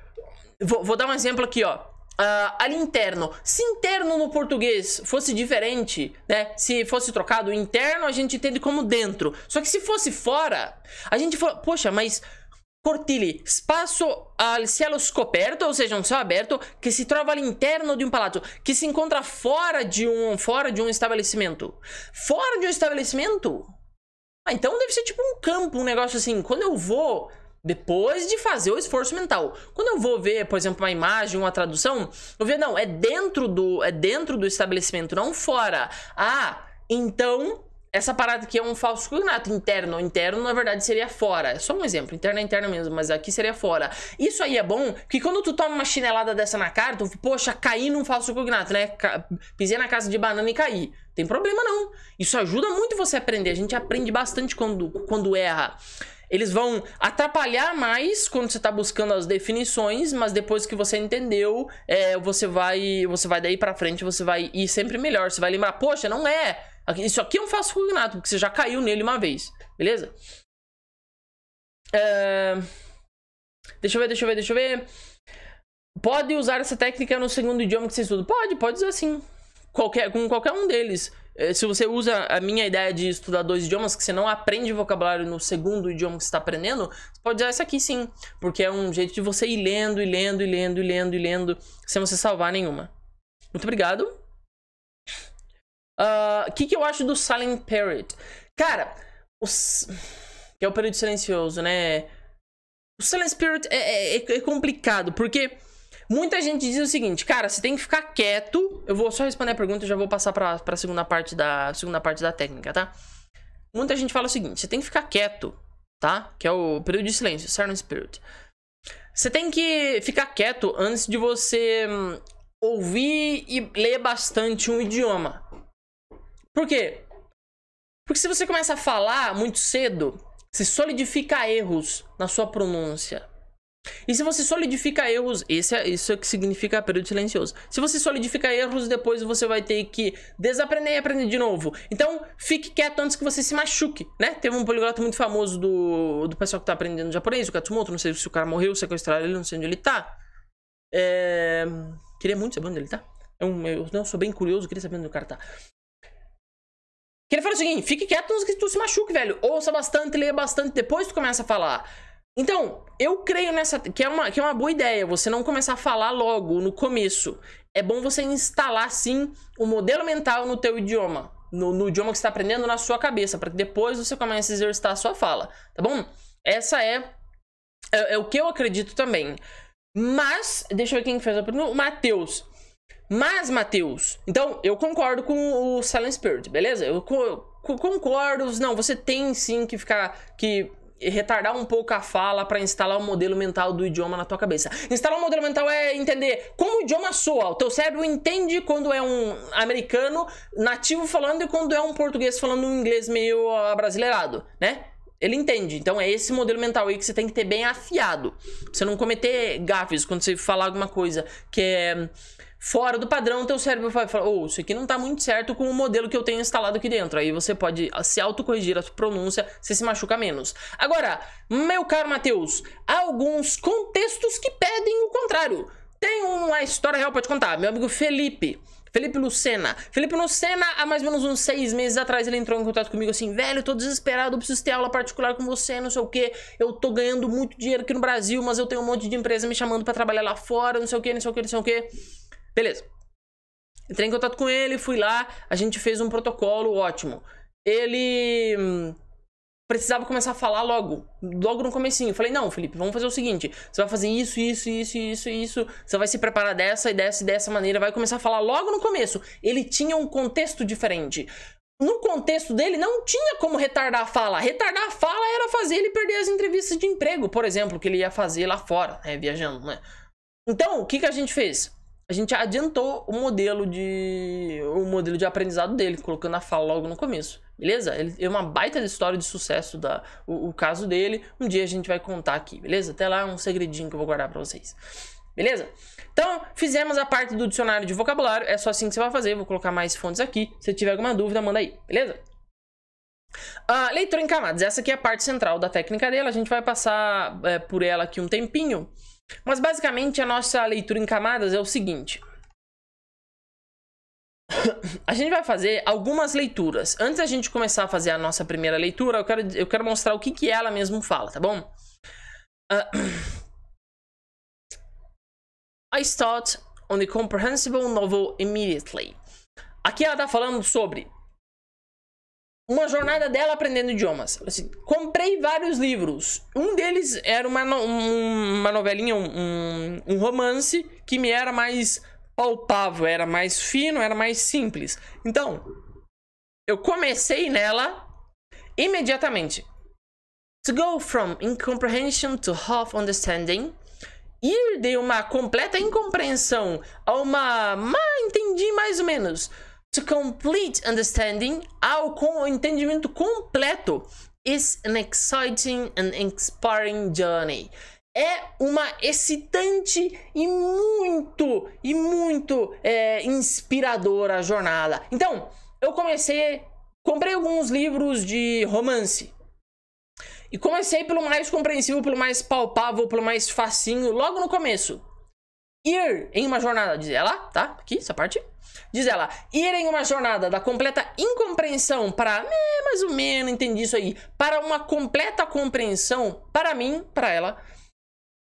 vou, vou dar um exemplo aqui, ó. Uh, ali interno. Se interno no português fosse diferente, né? Se fosse trocado interno, a gente entende como dentro. Só que se fosse fora, a gente fala, poxa, mas cortile, espaço al cielo scoperto, ou seja, um céu aberto, que se trova ali interno de um palazzo, que se encontra fora de um, fora de um estabelecimento. Fora de um estabelecimento? Ah, então deve ser tipo um campo, um negócio assim. Quando eu vou depois de fazer o esforço mental. Quando eu vou ver, por exemplo, uma imagem, uma tradução, eu ver, não, é dentro do, é dentro do estabelecimento, não fora. Ah, então essa parada aqui é um falso cognato interno. Interno, na verdade, seria fora. É só um exemplo. Interno é interno mesmo, mas aqui seria fora. Isso aí é bom, porque quando tu toma uma chinelada dessa na cara, tu, poxa, caí num falso cognato, né? Pisei na casa de banana e caí. Tem problema não. Isso ajuda muito você a aprender. A gente aprende bastante quando, quando erra. Eles vão atrapalhar mais quando você está buscando as definições, mas depois que você entendeu, é, você vai você vai daí para frente, você vai ir sempre melhor. Você vai lembrar, poxa, não é. Isso aqui é um falso cognato, porque você já caiu nele uma vez, beleza? É... Deixa eu ver, deixa eu ver, deixa eu ver. Pode usar essa técnica no segundo idioma que você estuda? Pode, pode usar sim. Qualquer, com qualquer um deles. Eh, se você usa a minha ideia de estudar dois idiomas, que você não aprende vocabulário no segundo idioma que você está aprendendo, você pode usar essa aqui sim. Porque é um jeito de você ir lendo, e lendo, e lendo, e lendo, e lendo, sem você salvar nenhuma. Muito obrigado. O uh, ah, que, que eu acho do Silent Period? Cara, os... que é o período silencioso, né? O Silent Spirit é, é, é complicado, porque Muita gente diz o seguinte, cara, você tem que ficar quieto. Eu vou só responder a pergunta e já vou passar pra, pra segunda, parte da, segunda parte da técnica, tá? Muita gente fala o seguinte, você tem que ficar quieto, tá? Que é o período de silêncio, Silent Spirit. Você tem que ficar quieto antes de você hum, ouvir e ler bastante um idioma. Por quê? Porque se você começa a falar muito cedo, se solidifica erros na sua pronúncia. E se você solidifica erros, esse é, isso é que significa período silencioso. Se você solidifica erros, depois você vai ter que desaprender e aprender de novo. Então, fique quieto antes que você se machuque, né? Teve um poliglota muito famoso do, do pessoal que tá aprendendo japonês, o Katsumoto, não sei se o cara morreu, sequestraram ele, não sei onde ele tá. É... Queria muito saber onde ele tá. É um, eu não sou bem curioso, queria saber onde o cara tá. Que ele falou o seguinte, fique quieto antes que tu se machuque, velho. Ouça bastante, leia bastante, depois tu começa a falar. Então, eu creio nessa. Que é, uma, que é uma boa ideia você não começar a falar logo no começo. É bom você instalar, sim, o modelo mental no teu idioma. No, no idioma que está aprendendo na sua cabeça, para que depois você comece a exercitar a sua fala. Tá bom? Essa é, é, é o que eu acredito também. Mas, deixa eu ver quem fez a pergunta. Matheus. Mas, Matheus, então eu concordo com o Silent Spirit, beleza? Eu concordo. Não, você tem sim que ficar. que retardar um pouco a fala para instalar o um modelo mental do idioma na tua cabeça. Instalar um modelo mental é entender como o idioma soa. O teu cérebro entende quando é um americano nativo falando e quando é um português falando um inglês meio abrasileirado, né? Ele entende. Então é esse modelo mental aí que você tem que ter bem afiado. Pra você não cometer gafes quando você falar alguma coisa que é fora do padrão, teu cérebro vai falar, oh, isso aqui não tá muito certo com o modelo que eu tenho instalado aqui dentro. Aí você pode se autocorrigir a sua pronúncia, você se machuca menos. Agora, meu caro Matheus, há alguns contextos que pedem o contrário. Tem uma história real pra te contar. Meu amigo Felipe, Felipe Lucena. Felipe Lucena, há mais ou menos uns seis meses atrás, ele entrou em contato comigo assim, velho, tô desesperado, preciso ter aula particular com você, não sei o que. Eu tô ganhando muito dinheiro aqui no Brasil, mas eu tenho um monte de empresa me chamando para trabalhar lá fora, não sei o que, não sei o que, não sei o que. Beleza. Entrei em contato com ele, fui lá, a gente fez um protocolo ótimo. Ele hum, precisava começar a falar logo, logo no comecinho. Falei, não, Felipe, vamos fazer o seguinte, você vai fazer isso, isso, isso, isso, isso, você vai se preparar dessa e dessa e dessa maneira, vai começar a falar logo no começo. Ele tinha um contexto diferente. No contexto dele, não tinha como retardar a fala. Retardar a fala era fazer ele perder as entrevistas de emprego, por exemplo, que ele ia fazer lá fora, né, viajando, né? Então, o que, que a gente fez? A gente adiantou o modelo de o modelo de aprendizado dele, colocando a fala logo no começo. Beleza? Ele é uma baita história de sucesso da o, o, caso dele. Um dia a gente vai contar aqui, beleza? Até lá um segredinho que eu vou guardar para vocês. Beleza? Então, fizemos a parte do dicionário de vocabulário. É só assim que você vai fazer. Vou colocar mais fontes aqui. Se tiver alguma dúvida, manda aí, beleza? Uh, leitura em camadas. Essa aqui é a parte central da técnica dela. A gente vai passar é, por ela aqui um tempinho. Mas basicamente a nossa leitura em camadas é o seguinte. A gente vai fazer algumas leituras. Antes da gente começar a fazer a nossa primeira leitura, eu quero, eu quero mostrar o que, que ela mesmo fala, tá bom? Uh, I start on the comprehensible novel immediately. Aqui ela tá falando sobre uma jornada dela aprendendo idiomas. Assim, comprei vários livros. Um deles era uma, no, uma novelinha, um, um, romance que me era mais palpável, era mais fino, era mais simples. Então, eu comecei nela imediatamente. To go from incomprehension to half understanding. Ir de uma completa incompreensão a uma. Ah, entendi mais ou menos to complete understanding, ao com entendimento completo. is an exciting and inspiring journey. É uma excitante e muito, e muito é, inspiradora jornada. Então, eu comecei, comprei alguns livros de romance. E comecei pelo mais compreensível, pelo mais palpável, pelo mais facinho, logo no começo. Ir em uma jornada, diz ela, tá? Aqui, essa parte. Diz ela, ir em uma jornada da completa incompreensão para, mais ou menos, entendi isso aí, para uma completa compreensão, para mim, para ela,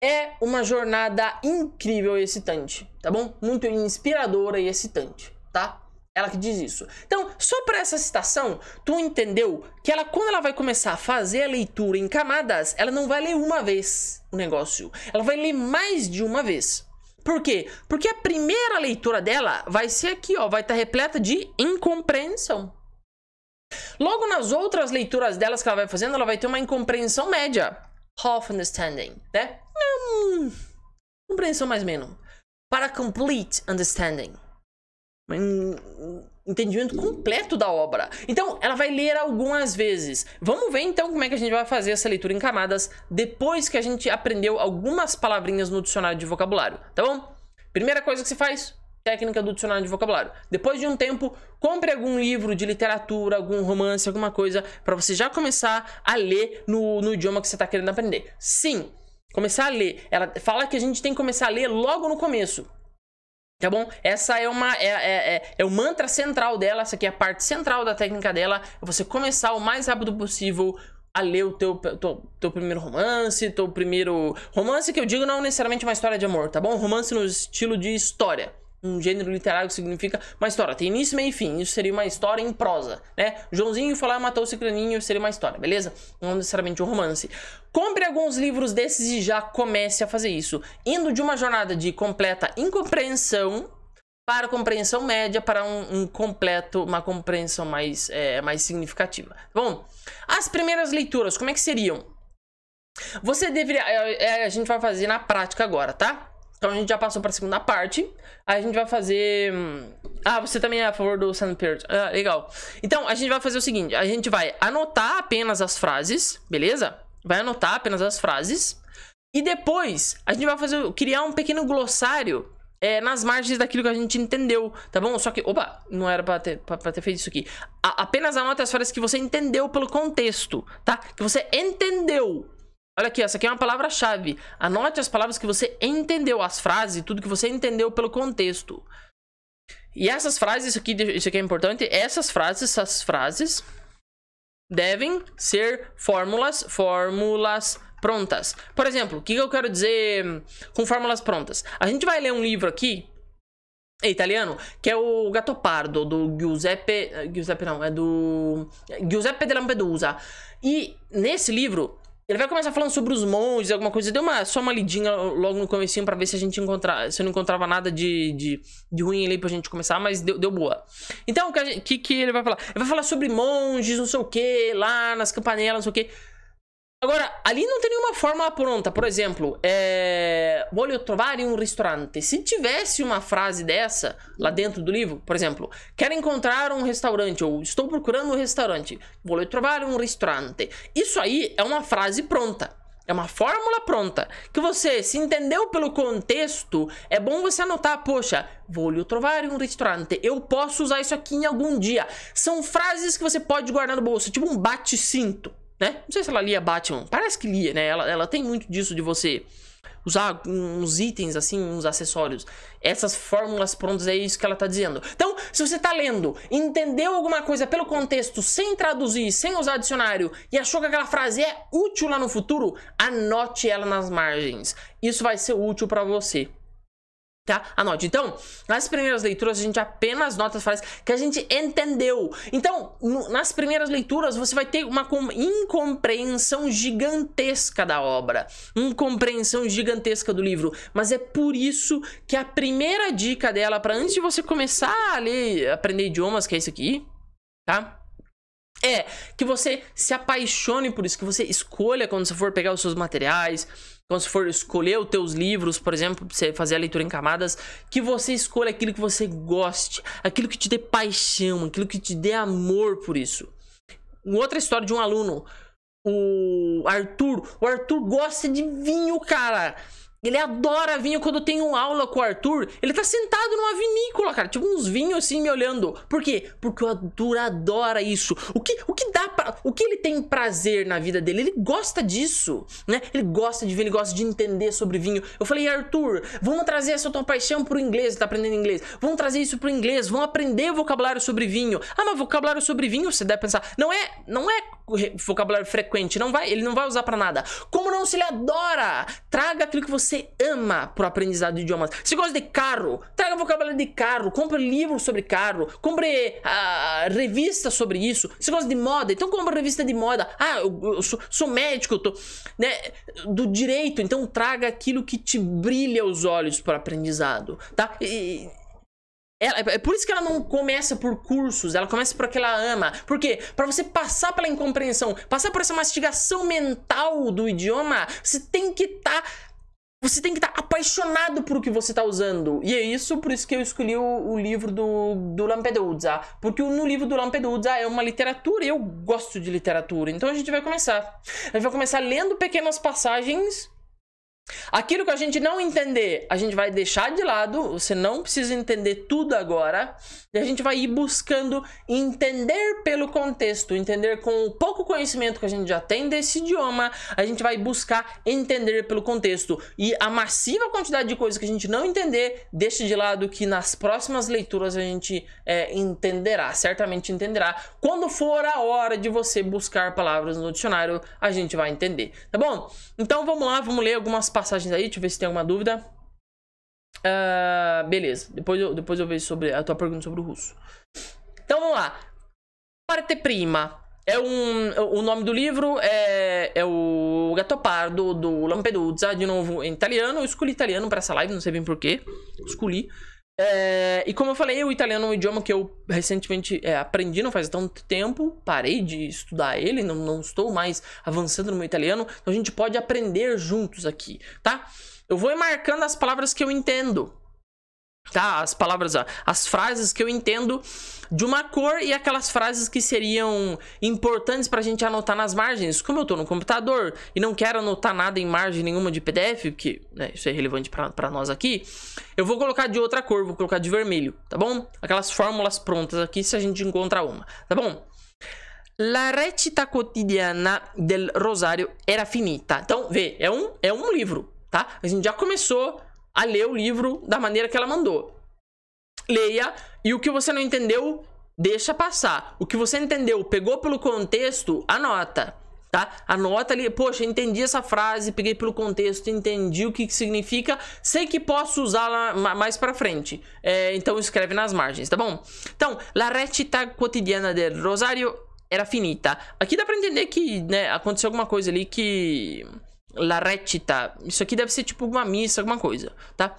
é uma jornada incrível e excitante, tá bom? Muito inspiradora e excitante, tá? Ela que diz isso. Então, só por essa citação, tu entendeu que ela, quando ela vai começar a fazer a leitura em camadas, ela não vai ler uma vez o negócio. Ela vai ler mais de uma vez. Por quê? Porque a primeira leitura dela vai ser aqui, ó, vai estar repleta de incompreensão. Logo nas outras leituras delas que ela vai fazendo, ela vai ter uma incompreensão média. Half understanding, né? Hum, compreensão mais ou menos. Para complete understanding um entendimento completo da obra. Então, ela vai ler algumas vezes. Vamos ver então como é que a gente vai fazer essa leitura em camadas depois que a gente aprendeu algumas palavrinhas no dicionário de vocabulário, tá bom? Primeira coisa que você faz, técnica do dicionário de vocabulário. Depois de um tempo, compre algum livro de literatura, algum romance, alguma coisa, para você já começar a ler no, no idioma que você está querendo aprender. Sim, começar a ler. Ela fala que a gente tem que começar a ler logo no começo. Tá bom? Essa é uma é, é, é, é, o mantra central dela, essa aqui é a parte central da técnica dela, é você começar o mais rápido possível a ler o teu, teu, teu primeiro romance, teu primeiro... Romance que eu digo não necessariamente uma história de amor, tá bom? Romance no estilo de história um gênero literário que significa uma história. Tem início, meio e fim. Isso seria uma história em prosa, né? Joãozinho lá e matou o Ciclaninho, seria uma história, beleza? Não necessariamente um romance. Compre alguns livros desses e já comece a fazer isso. Indo de uma jornada de completa incompreensão para compreensão média para um, um completo, uma compreensão mais, é, mais significativa. Bom, as primeiras leituras, como é que seriam? Você deveria... É, é, a gente vai fazer na prática agora, tá? Então a gente já passou para a segunda parte. Aí a gente vai fazer. Hum, ah, você também é a favor do Sandpierce. Ah, legal. Então a gente vai fazer o seguinte: a gente vai anotar apenas as frases, beleza? Vai anotar apenas as frases. E depois a gente vai fazer criar um pequeno glossário é, nas margens daquilo que a gente entendeu, tá bom? Só que, opa, não era pra ter, pra, pra ter feito isso aqui. A, apenas anote as frases que você entendeu pelo contexto, tá? Que você entendeu. Olha aqui, essa aqui é uma palavra-chave. Anote as palavras que você entendeu, as frases, tudo que você entendeu pelo contexto. E essas frases, isso aqui, isso aqui é importante, essas frases, essas frases devem ser fórmulas, fórmulas prontas. Por exemplo, o que eu quero dizer com fórmulas prontas? A gente vai ler um livro aqui, italiano, que é o Gattopardo, do Giuseppe... Giuseppe não, é do... Giuseppe de Lampedusa. E nesse livro, ele vai começar falando sobre os monges, alguma coisa. Deu uma, só uma lidinha logo no comecinho pra ver se a gente encontrava. Se eu não encontrava nada de, de, de ruim ali pra gente começar, mas deu, deu boa. Então, o que, que, que ele vai falar? Ele vai falar sobre monges, não sei o que, lá nas campanelas, não sei o que. Agora, ali não tem nenhuma forma pronta. Por exemplo, é... voglio trovare um restaurante. Se tivesse uma frase dessa lá dentro do livro, por exemplo, quero encontrar um restaurante ou estou procurando um restaurante. Voglio trovare um ristorante. Isso aí é uma frase pronta. É uma fórmula pronta. Que você, se entendeu pelo contexto, é bom você anotar, poxa, voglio trovare um restaurante. Eu posso usar isso aqui em algum dia. São frases que você pode guardar no bolso, tipo um bate-cinto né? Não sei se ela lia Batman. Parece que lia, né? Ela, ela tem muito disso de você usar uns itens, assim, uns acessórios. Essas fórmulas prontas é isso que ela tá dizendo. Então, se você tá lendo, entendeu alguma coisa pelo contexto, sem traduzir, sem usar dicionário, e achou que aquela frase é útil lá no futuro, anote ela nas margens. Isso vai ser útil para você tá? Anote. Então, nas primeiras leituras a gente apenas nota as frases que a gente entendeu. Então, no, nas primeiras leituras você vai ter uma incompreensão gigantesca da obra, incompreensão gigantesca do livro, mas é por isso que a primeira dica dela para antes de você começar a ler, aprender idiomas, que é isso aqui, tá? É que você se apaixone por isso, que você escolha quando você for pegar os seus materiais, quando você for escolher os teus livros, por exemplo, pra você fazer a leitura em camadas, que você escolha aquilo que você goste, aquilo que te dê paixão, aquilo que te dê amor por isso. Outra história de um aluno o Arthur. O Arthur gosta de vinho, cara. Ele adora vinho quando eu tenho aula com o Arthur. Ele tá sentado numa vinícola, cara. Tipo uns vinhos assim me olhando. Por quê? Porque o Arthur adora isso. O que, o que dá pra. O que ele tem prazer na vida dele? Ele gosta disso, né? Ele gosta de vinho, ele gosta de entender sobre vinho. Eu falei, Arthur, vamos trazer essa tua paixão pro inglês. Tá aprendendo inglês? Vamos trazer isso pro inglês. Vamos aprender vocabulário sobre vinho. Ah, mas vocabulário sobre vinho, você deve pensar. Não é, não é vocabulário frequente. Não vai, ele não vai usar para nada. Como não se ele adora? Traga aquilo que você ama pro aprendizado de idiomas. Se gosta de carro, traga vocabulário de carro. Compre livros sobre carro. Compre uh, revistas sobre isso. Se gosta de moda, então compre revista de moda. Ah, eu, eu sou, sou, médico, tô, né, do direito. Então traga aquilo que te brilha os olhos para aprendizado, tá? E, ela, é por isso que ela não começa por cursos, ela começa por que ela ama. Por quê? Para você passar pela incompreensão, passar por essa mastigação mental do idioma, você tem que estar. Tá, você tem que estar tá apaixonado por o que você está usando. E é isso, por isso que eu escolhi o, o livro do, do Lampedusa. Porque no livro do Lampedusa é uma literatura e eu gosto de literatura. Então a gente vai começar. A gente vai começar lendo pequenas passagens Aquilo que a gente não entender, a gente vai deixar de lado, você não precisa entender tudo agora, e a gente vai ir buscando entender pelo contexto, entender com o pouco conhecimento que a gente já tem desse idioma, a gente vai buscar entender pelo contexto. E a massiva quantidade de coisas que a gente não entender, deixe de lado que nas próximas leituras a gente é, entenderá, certamente entenderá. Quando for a hora de você buscar palavras no dicionário, a gente vai entender, tá bom? Então vamos lá, vamos ler algumas passagens aí, deixa eu ver se tem alguma dúvida. Uh, beleza, depois eu, depois eu vejo sobre a tua pergunta sobre o russo. Então vamos lá. Parte prima. É um, o nome do livro é, é o Gattopardo do Lampedusa, de novo em italiano. Eu escolhi italiano para essa live, não sei bem porquê. Escolhi. É, e como eu falei, o italiano é um idioma que eu recentemente é, aprendi, não faz tanto tempo, parei de estudar ele, não, não estou mais avançando no meu italiano, então a gente pode aprender juntos aqui, tá? Eu vou marcando as palavras que eu entendo, tá? As palavras, as frases que eu entendo de uma cor e aquelas frases que seriam importantes para a gente anotar nas margens. Como eu estou no computador e não quero anotar nada em margem nenhuma de PDF, porque né, isso é relevante para nós aqui, eu vou colocar de outra cor, vou colocar de vermelho, tá bom? Aquelas fórmulas prontas aqui se a gente encontra uma, tá bom? La recita quotidiana del Rosário era finita. Então, vê, é um, é um livro, tá? A gente já começou a ler o livro da maneira que ela mandou. Leia e o que você não entendeu, deixa passar. O que você entendeu, pegou pelo contexto, anota. Tá? Anota ali, poxa, entendi essa frase, peguei pelo contexto, entendi o que, que significa, sei que posso usá-la mais para frente. É, então escreve nas margens, tá bom? Então, la recita quotidiana del Rosário era finita. Aqui dá para entender que, né, aconteceu alguma coisa ali que la recita, isso aqui deve ser tipo uma missa, alguma coisa, tá?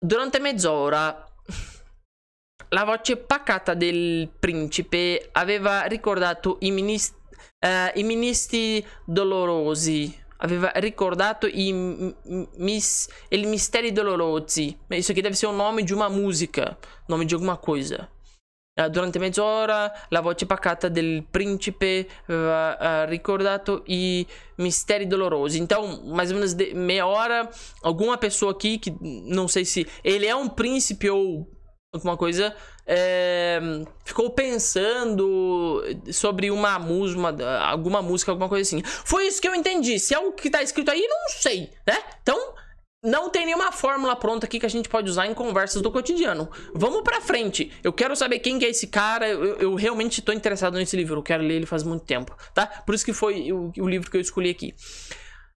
Durante mezz'ora la voce pacata del principe aveva ricordato i, minis- uh, i ministri dolorosi. Aveva ricordato i mis- i misteri dolorosi. Isso aqui deve ser o nome de uma música, nome de alguma coisa. Uh, durante mezz'ora la voce pacata del principe aveva uh, ricordato i misteri dolorosi. Então, mais ou menos meia hora, alguma pessoa aqui que não sei se ele é um príncipe ou alguma coisa é, ficou pensando sobre uma música, alguma música, alguma coisa assim. Foi isso que eu entendi. Se é o que tá escrito aí, não sei, né? Então, não tem nenhuma fórmula pronta aqui que a gente pode usar em conversas do cotidiano. Vamos pra frente. Eu quero saber quem que é esse cara. Eu, eu realmente estou interessado nesse livro. Eu quero ler ele faz muito tempo, tá? Por isso que foi o, o livro que eu escolhi aqui.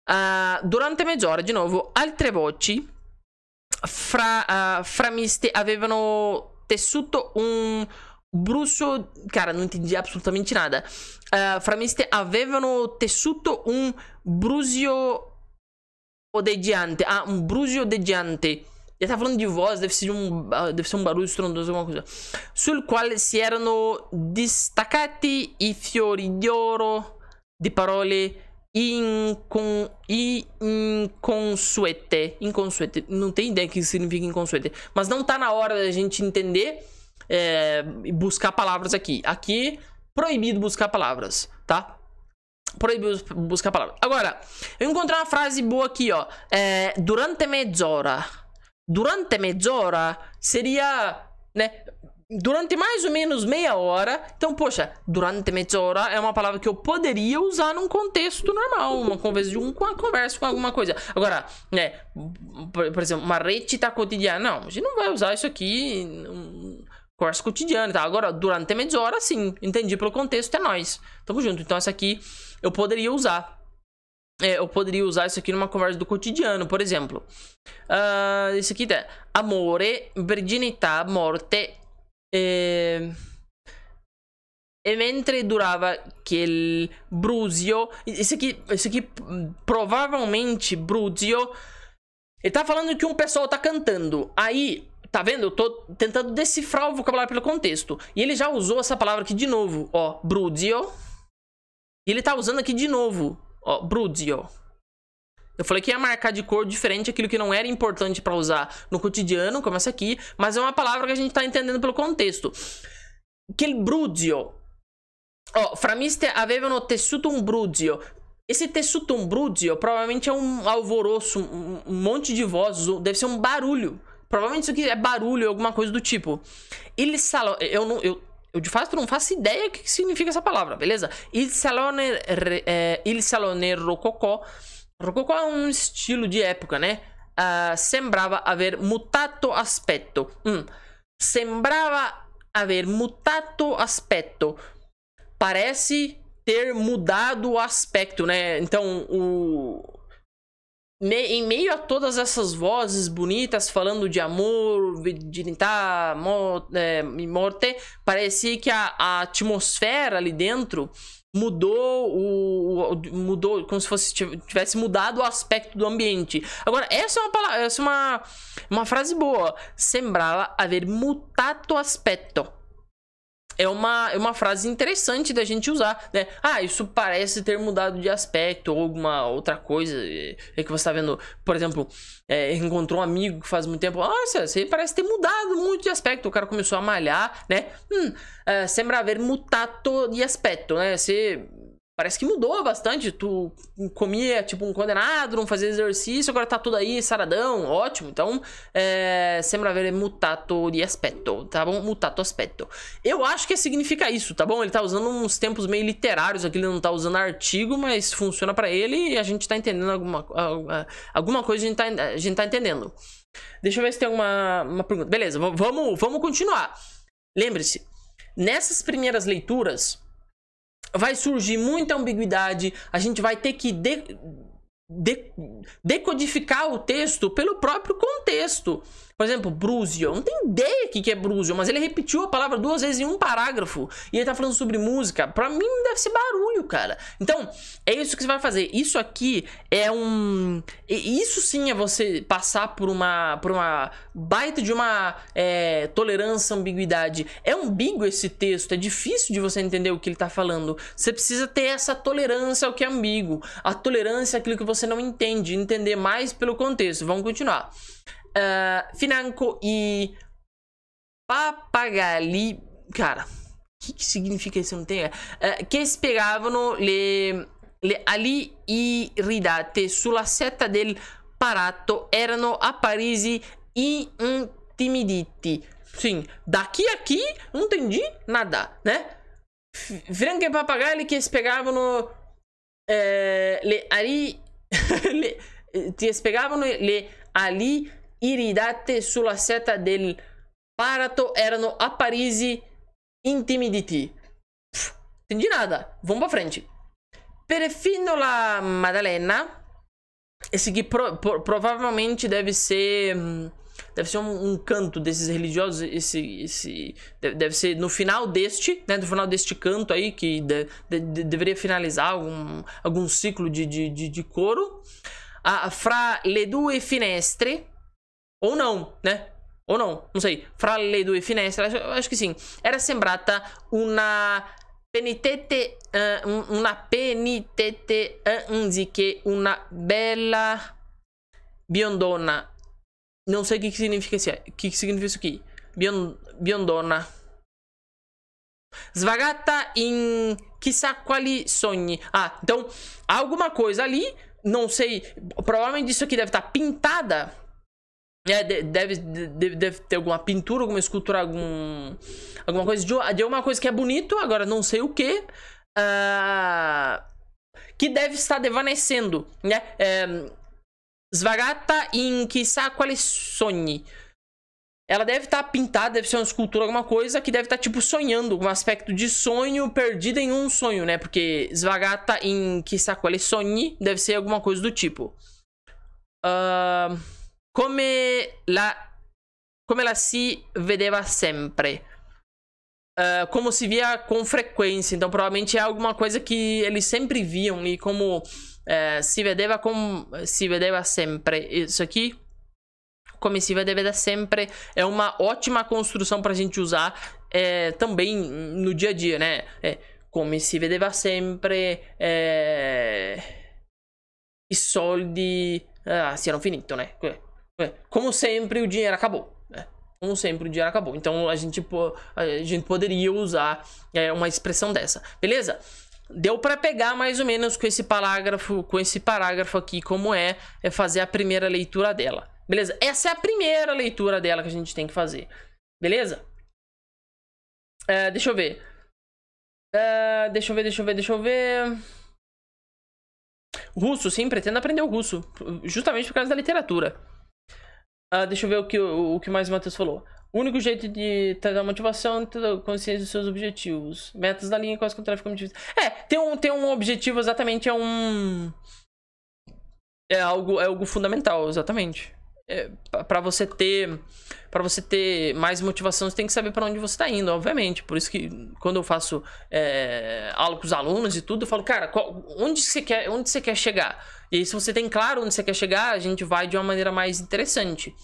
Uh, durante mezz'ora, de novo, altre voci fra, uh, framiste avevano tessuto un brucio. Cara, non intendi assolutamente nada. Uh, framiste avevano tessuto un brusio odeggiante. Ah, un brusio odeggiante. Ele tá falando de voz, deve ser um, ah, deve ser um barulho estrondoso, alguma coisa. Sul quale si erano distaccati i fiori di oro di parole incon, inconsuete. Inconsuete. Não tem ideia o que significa inconsuete. Mas não tá na hora da gente entender e é, buscar palavras aqui. Aqui, proibido buscar palavras, tá? Proibir buscar palavras. Agora, eu encontrei uma frase boa aqui, ó. É, durante mezz'ora. Durante mezz'ora seria, né? Durante mais ou menos meia hora. Então, poxa, durante mezz'ora é uma palavra que eu poderia usar num contexto normal. Uma conversa de um, uma conversa com alguma coisa. Agora, né? Por, exemplo, uma recita cotidiana. Não, a gente não vai usar isso aqui. Conversa cotidiana, tá? Agora, durante mezz'ora, sim. Entendi pelo contexto, é nós. Tamo junto. Então, essa aqui eu poderia usar. É, eu poderia usar isso aqui numa conversa do cotidiano, por exemplo. Uh, isso aqui é amore, virginità, morte. E, e mentre durava aquele Bruzio. Isso aqui, isso aqui provavelmente Bruzio. Ele tá falando que um pessoal tá cantando. Aí, tá vendo? Eu tô tentando decifrar o vocabulário pelo contexto. E ele já usou essa palavra aqui de novo, ó, Bruzio. E ele tá usando aqui de novo, ó, Bruzio. Eu falei que ia marcar de cor diferente aquilo que não era importante para usar no cotidiano, como essa aqui, mas é uma palavra que a gente tá entendendo pelo contexto. Aquele Bruzio. Ó, framiste avevano tessuto um Bruzio. Esse tessuto um Bruzio provavelmente é um alvoroço, um, um monte de vozes, deve ser um barulho. Provavelmente isso aqui é barulho, alguma coisa do tipo. Ele salão, eu não, eu eu de fato não faço ideia o que significa essa palavra, beleza? Il salone, é, il salone rococò. Rococò é um estilo de época, né? Uh, sembrava aver mutato aspetto. Hum. Sembrava aver mutato aspetto. Parece ter mudado o aspecto, né? Então, o, em meio a todas essas vozes bonitas falando de amor, virginidade, é, morte, parecia que a, a, atmosfera ali dentro mudou o, o, mudou como se fosse tivesse mudado o aspecto do ambiente. Agora, essa é uma palavra, essa é uma uma frase boa. Sembrava haver mutato aspetto é uma, é uma frase interessante da gente usar, né? Ah, isso parece ter mudado de aspecto ou alguma outra coisa é que você está vendo, por exemplo, é, encontrou um amigo que faz muito tempo, nossa, você parece ter mudado muito de aspecto, o cara começou a malhar, né? Hum, é, sembra haver mutato de aspecto, né? Você Parece que mudou bastante. Tu comia tipo um condenado, não fazia exercício, agora tá tudo aí saradão, ótimo. Então, é, sembra avere mutato di aspetto, tá bom? Mutato aspetto. Eu acho que significa isso, tá bom? Ele tá usando uns tempos meio literários aqui, ele não tá usando artigo, mas funciona para ele e a gente tá entendendo alguma, alguma coisa, a gente, tá, a gente tá entendendo. Deixa eu ver se tem alguma uma pergunta. Beleza, vamos, vamos continuar. Lembre-se, nessas primeiras leituras vai surgir muita ambiguidade, a gente vai ter que de, de, decodificar o texto pelo próprio contexto. Por exemplo, Bruzio. Eu não tenho ideia o que é Bruzio, mas ele repetiu a palavra duas vezes em um parágrafo. E ele tá falando sobre música. Pra mim deve ser barulho, cara. Então, é isso que você vai fazer. Isso aqui é um. Isso sim é você passar por uma. por uma baita de uma é, tolerância, ambiguidade. É ambíguo esse texto. É difícil de você entender o que ele tá falando. Você precisa ter essa tolerância ao que é ambíguo. A tolerância àquilo que você não entende. Entender mais pelo contexto. Vamos continuar uh, financo e papagali. Cara, o que, que, significa isso? Não tem. Uh, che spiegavano le, le ali iridate sulla setta del parato erano Parisi intimiditi. Sim, daqui a aqui não entendi nada, né? Franco e papagaio que spiegavano eh, le ali le, ti spiegavano le ali iridate sulla seta del parato erano a Parisi intimiditi. Pff, entendi nada. Vamos pra frente. Perfino la Madalena. Esse aqui pro, pro, provavelmente deve ser. Deve ser um, um, canto desses religiosos. Esse. esse deve, ser no final deste, né? No final deste canto aí, que de, de, de, deveria finalizar algum, algum ciclo de, de, de, coro. A, fra le due finestre ou não, né? Ou não, não sei. Fra le due finestre, acho, que sim. Era sembrata una penitete, uh, una penitete anziché una bella biondona. Não sei o que, que significa isso. O que, significa isso aqui? Bion, biondona. Svagata in chissà quali sogni. Ah, então, alguma coisa ali, não sei, provavelmente isso aqui deve estar pintada. É, deve, deve, deve ter alguma pintura, alguma escultura, algum, alguma coisa de, de alguma coisa que é bonito, agora não sei o que. Uh, que deve estar devanecendo, né? É, svagata in chissà quali sogni. Ela deve estar pintada, deve ser uma escultura, alguma coisa que deve estar, tipo, sonhando, um aspecto de sonho perdida em um sonho, né? Porque svagata em chissà quale sogni deve ser alguma coisa do tipo. Uh, come la come la si vedeva sempre. Uh, como se via com frequência. Então, provavelmente é alguma coisa que eles sempre viam. E como uh, se vedeva com se vedeva sempre. Isso aqui come si vede da sempre, é uma ótima construção para a gente usar é, também no dia a dia, né? É, come si vedeva sempre, é, i soldi ah, siano finito, né? Como sempre, o dinheiro acabou. Né? Como sempre, o dinheiro acabou. Então, a gente, a gente poderia usar é, uma expressão dessa, beleza? Deu para pegar mais ou menos com esse parágrafo, com esse parágrafo aqui, como é, é fazer a primeira leitura dela. Beleza? Essa é a primeira leitura dela que a gente tem que fazer. Beleza? Uh, deixa eu ver. Uh, deixa eu ver, deixa eu ver, deixa eu ver. Russo, sim, pretendo aprender o russo. Justamente por causa da literatura. Uh, deixa eu ver o que, o, o que mais o Matheus falou. O único jeito de a motivação é consciência dos seus objetivos. Metas da linha quase contrário fica muito difícil. É, ter um, ter um objetivo exatamente é um. É algo, é algo fundamental, exatamente é, para você ter para você ter mais motivação você tem que saber para onde você está indo obviamente por isso que quando eu faço é, aula com os alunos e tudo eu falo cara qual, onde você quer onde você quer chegar e aí, se você tem claro onde você quer chegar a gente vai de uma maneira mais interessante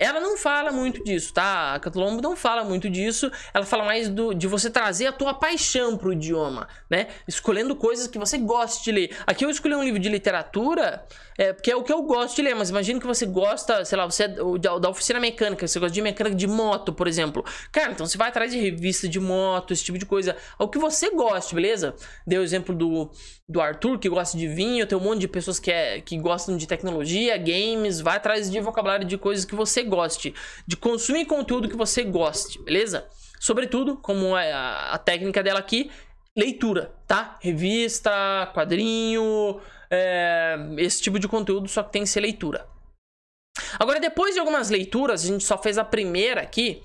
ela não fala muito disso, tá? A Catolombo não fala muito disso. Ela fala mais do, de você trazer a tua paixão pro idioma, né? Escolhendo coisas que você gosta de ler. Aqui eu escolhi um livro de literatura, é, porque é o que eu gosto de ler. Mas imagina que você gosta, sei lá, você é da, oficina mecânica, você gosta de mecânica de moto, por exemplo. Cara, então você vai atrás de revista de moto, esse tipo de coisa. É o que você gosta, beleza? Deu o exemplo do, do Arthur, que gosta de vinho. Tem um monte de pessoas que, é, que gostam de tecnologia, games. Vai atrás de vocabulário de coisas que você goste, de consumir conteúdo que você goste, beleza? Sobretudo, como é a, a técnica dela aqui, leitura, tá? Revista, quadrinho, é, esse tipo de conteúdo, só que tem que ser leitura. Agora, depois de algumas leituras, a gente só fez a primeira aqui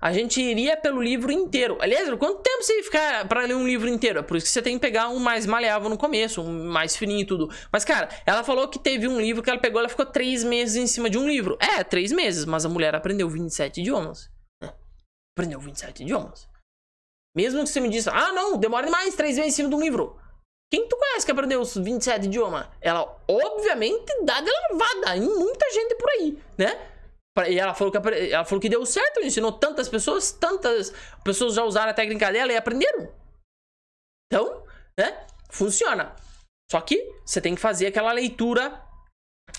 a gente iria pelo livro inteiro. Aliás, quanto tempo você ia ficar para ler um livro inteiro? É por isso que você tem que pegar um mais maleável no começo, um mais fininho e tudo. Mas, cara, ela falou que teve um livro que ela pegou, ela ficou três meses em cima de um livro. É, três meses, mas a mulher aprendeu 27 idiomas. Aprendeu 27 idiomas. Mesmo que você me disse, ah, não, demora mais três meses em cima de um livro. Quem tu conhece que aprendeu os 27 idiomas? Ela, obviamente, dá de lavada em muita gente por aí, né? E ela falou, que, ela falou que deu certo, ensinou tantas pessoas, tantas pessoas já usaram a técnica dela e aprenderam. Então, né? Funciona. Só que você tem que fazer aquela leitura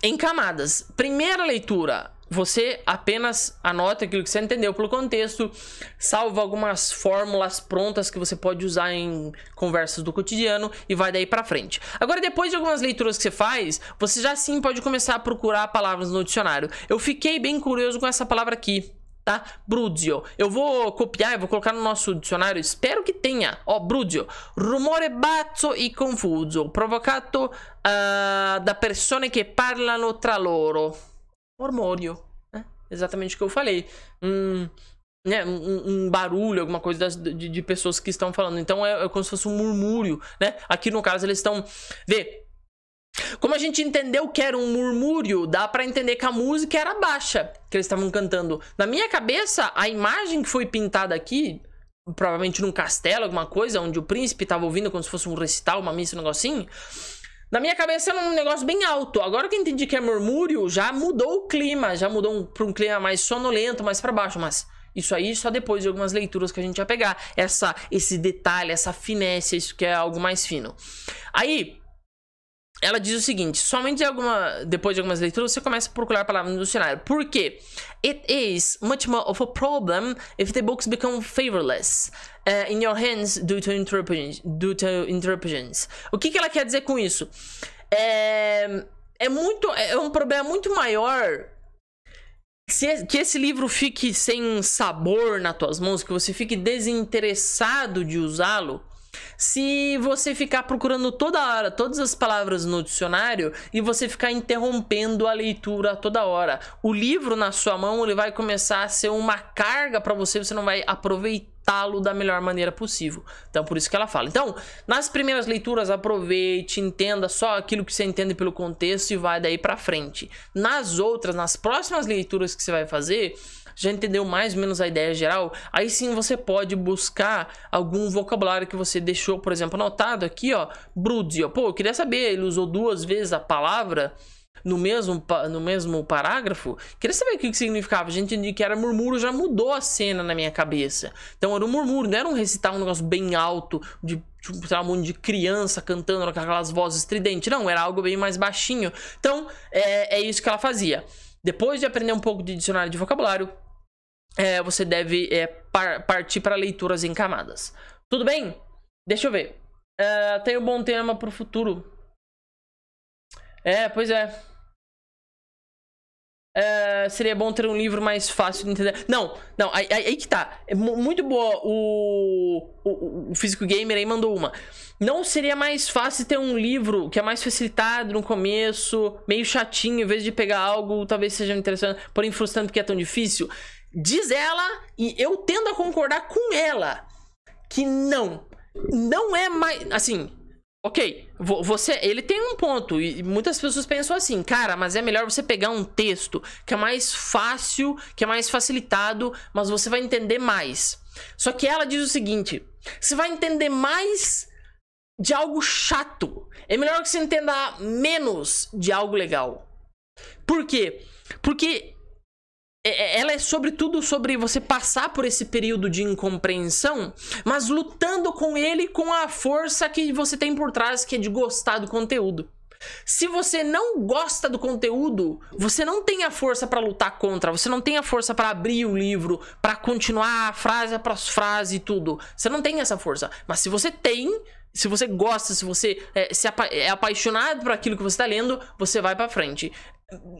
em camadas. Primeira leitura, você apenas anota aquilo que você entendeu pelo contexto, salva algumas fórmulas prontas que você pode usar em conversas do cotidiano e vai daí para frente. Agora, depois de algumas leituras que você faz, você já sim pode começar a procurar palavras no dicionário. Eu fiquei bem curioso com essa palavra aqui, tá? Bruzio. Eu vou copiar, eu vou colocar no nosso dicionário, espero que tenha. Ó, Bruzio. Rumore bazzo e confuso, provocato uh, da persone che parlano tra loro. Hormônio. Né? Exatamente o que eu falei. Um, né, um, um barulho, alguma coisa das, de, de, pessoas que estão falando. Então é, é, como se fosse um murmúrio, né? Aqui no caso eles estão. Vê. Como a gente entendeu que era um murmúrio, dá para entender que a música era baixa que eles estavam cantando. Na minha cabeça, a imagem que foi pintada aqui, provavelmente num castelo, alguma coisa, onde o príncipe estava ouvindo como se fosse um recital, uma missa, um negocinho. Na minha cabeça era um negócio bem alto. Agora que eu entendi que é murmúrio, já mudou o clima, já mudou um, para um clima mais sonolento, mais para baixo, mas isso aí só depois de algumas leituras que a gente vai pegar. Essa, esse detalhe, essa finesse, isso que é algo mais fino. Aí, ela diz o seguinte: somente alguma, depois de algumas leituras você começa a procurar palavras no dicionário. Por quê? It is much more of a problem if the books become favorless uh, in your hands due to interruptions. Due to interruptions. O que, que ela quer dizer com isso? É, é muito, é um problema muito maior se, que esse livro fique sem sabor nas tuas mãos, que você fique desinteressado de usá-lo se você ficar procurando toda hora todas as palavras no dicionário e você ficar interrompendo a leitura toda hora. O livro na sua mão ele vai começar a ser uma carga para você, você não vai aproveitá-lo da melhor maneira possível. Então, por isso que ela fala. Então, nas primeiras leituras, aproveite, entenda só aquilo que você entende pelo contexto e vai daí para frente. Nas outras, nas próximas leituras que você vai fazer, já entendeu mais ou menos a ideia geral, aí sim você pode buscar algum vocabulário que você deixou, por exemplo, anotado aqui, ó, Brudzio. Pô, eu queria saber, ele usou duas vezes a palavra no mesmo, no mesmo parágrafo, queria saber o que, que significava. A gente entendi que era murmúrio, já mudou a cena na minha cabeça. Então era um murmúrio, não era um recitar um negócio bem alto, de tipo, um monte de criança cantando com aquelas vozes estridentes. Não, era algo bem mais baixinho. Então é, é isso que ela fazia. Depois de aprender um pouco de dicionário de vocabulário, é, você deve é, par partir para leituras em camadas. Tudo bem? Deixa eu ver. É, tem um bom tema para o futuro. É, pois é. É, seria bom ter um livro mais fácil de entender. Não, não, aí, aí, aí que tá. É muito boa. O, o, o, Físico Gamer aí mandou uma. Não seria mais fácil ter um livro que é mais facilitado no começo, meio chatinho, em vez de pegar algo talvez seja interessante, porém frustrante porque é tão difícil? Diz ela, e eu tendo a concordar com ela, que não. Não é mais. Assim, ok, você. Ele tem um ponto, e muitas pessoas pensam assim, cara, mas é melhor você pegar um texto que é mais fácil, que é mais facilitado, mas você vai entender mais. Só que ela diz o seguinte: você vai entender mais de algo chato. É melhor que você entenda menos de algo legal. Por quê? Porque ela é sobretudo sobre você passar por esse período de incompreensão, mas lutando com ele com a força que você tem por trás, que é de gostar do conteúdo. Se você não gosta do conteúdo, você não tem a força para lutar contra, você não tem a força para abrir o livro, para continuar frase após frase e tudo. Você não tem essa força. Mas se você tem, se você gosta, se você é, se apa é apaixonado por aquilo que você está lendo, você vai para frente.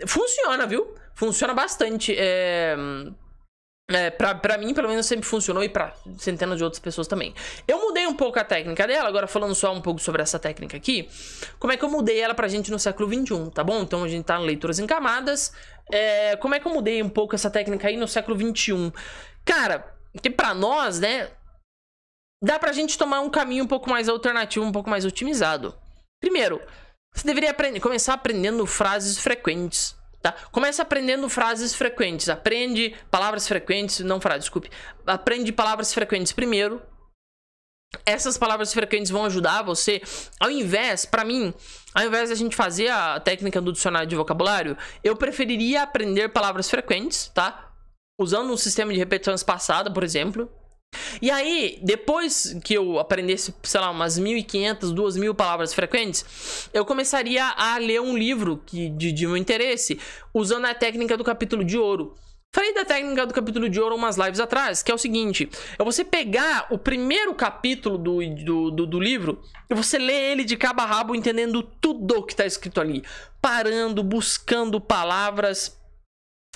Funciona, viu? Funciona bastante. É... É, pra, pra mim, pelo menos, sempre funcionou e pra centenas de outras pessoas também. Eu mudei um pouco a técnica dela, agora falando só um pouco sobre essa técnica aqui. Como é que eu mudei ela pra gente no século XXI, tá bom? Então a gente tá em leituras em camadas. É, como é que eu mudei um pouco essa técnica aí no século XXI? Cara, que pra nós, né, dá pra gente tomar um caminho um pouco mais alternativo, um pouco mais otimizado. Primeiro, você deveria aprender, começar aprendendo frases frequentes. Tá? Começa aprendendo frases frequentes. Aprende palavras frequentes, não frases, desculpe. Aprende palavras frequentes primeiro. Essas palavras frequentes vão ajudar você. Ao invés, para mim, ao invés da gente fazer a técnica do dicionário de vocabulário, eu preferiria aprender palavras frequentes, tá? Usando um sistema de repetições passada, por exemplo. E aí, depois que eu aprendesse, sei lá, umas 1.500, 2.000 palavras frequentes, eu começaria a ler um livro que, de, de meu interesse, usando a técnica do capítulo de ouro. Falei da técnica do capítulo de ouro umas lives atrás, que é o seguinte: é você pegar o primeiro capítulo do, do, do, do livro e você ler ele de cabo a rabo, entendendo tudo o que está escrito ali, parando, buscando palavras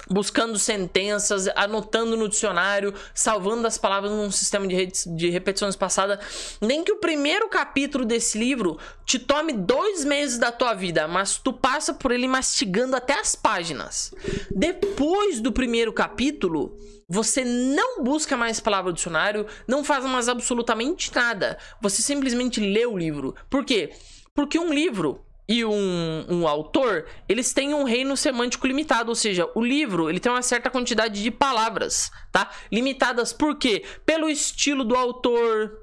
buscando sentenças, anotando no dicionário, salvando as palavras num sistema de, de repetições passadas. Nem que o primeiro capítulo desse livro te tome dois meses da tua vida, mas tu passa por ele mastigando até as páginas. Depois do primeiro capítulo, você não busca mais palavra do dicionário, não faz mais absolutamente nada. Você simplesmente lê o livro. Por quê? Porque um livro e um, um, autor, eles têm um reino semântico limitado, ou seja, o livro ele tem uma certa quantidade de palavras, tá? Limitadas por quê? Pelo estilo do autor,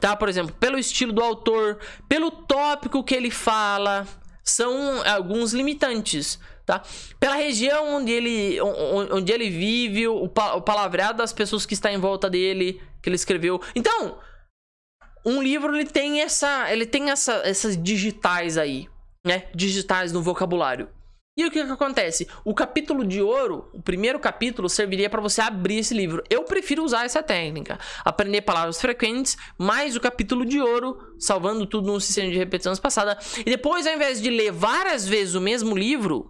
tá? Por exemplo, pelo estilo do autor, pelo tópico que ele fala, são alguns limitantes, tá? Pela região onde ele, onde ele vive, o, palavreado das pessoas que está em volta dele, que ele escreveu. Então, um livro ele tem essa, ele tem essa, essas digitais aí. né, digitais no vocabulário. E o que, que acontece? O capítulo de ouro, o primeiro capítulo, serviria para você abrir esse livro. Eu prefiro usar essa técnica. Aprender palavras frequentes, mais o capítulo de ouro, salvando tudo no sistema de repetições passada. E depois, ao invés de ler várias vezes o mesmo livro,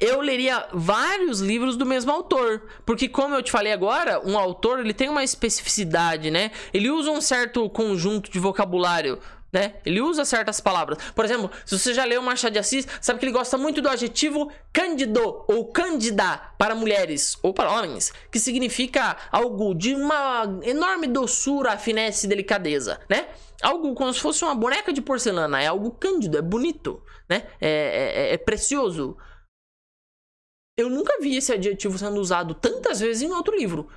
eu leria vários livros do mesmo autor, porque como eu te falei agora, um autor ele tem uma especificidade, né? Ele usa um certo conjunto de vocabulário, né? Ele usa certas palavras. Por exemplo, se você já leu Machado de Assis, sabe que ele gosta muito do adjetivo cândido ou cândida para mulheres ou para homens, que significa algo de uma enorme doçura, finesse e delicadeza, né? Algo como se fosse uma boneca de porcelana, é algo cândido, é bonito, né? é, é, é precioso. Eu nunca vi esse adjetivo sendo usado tantas vezes em outro livro.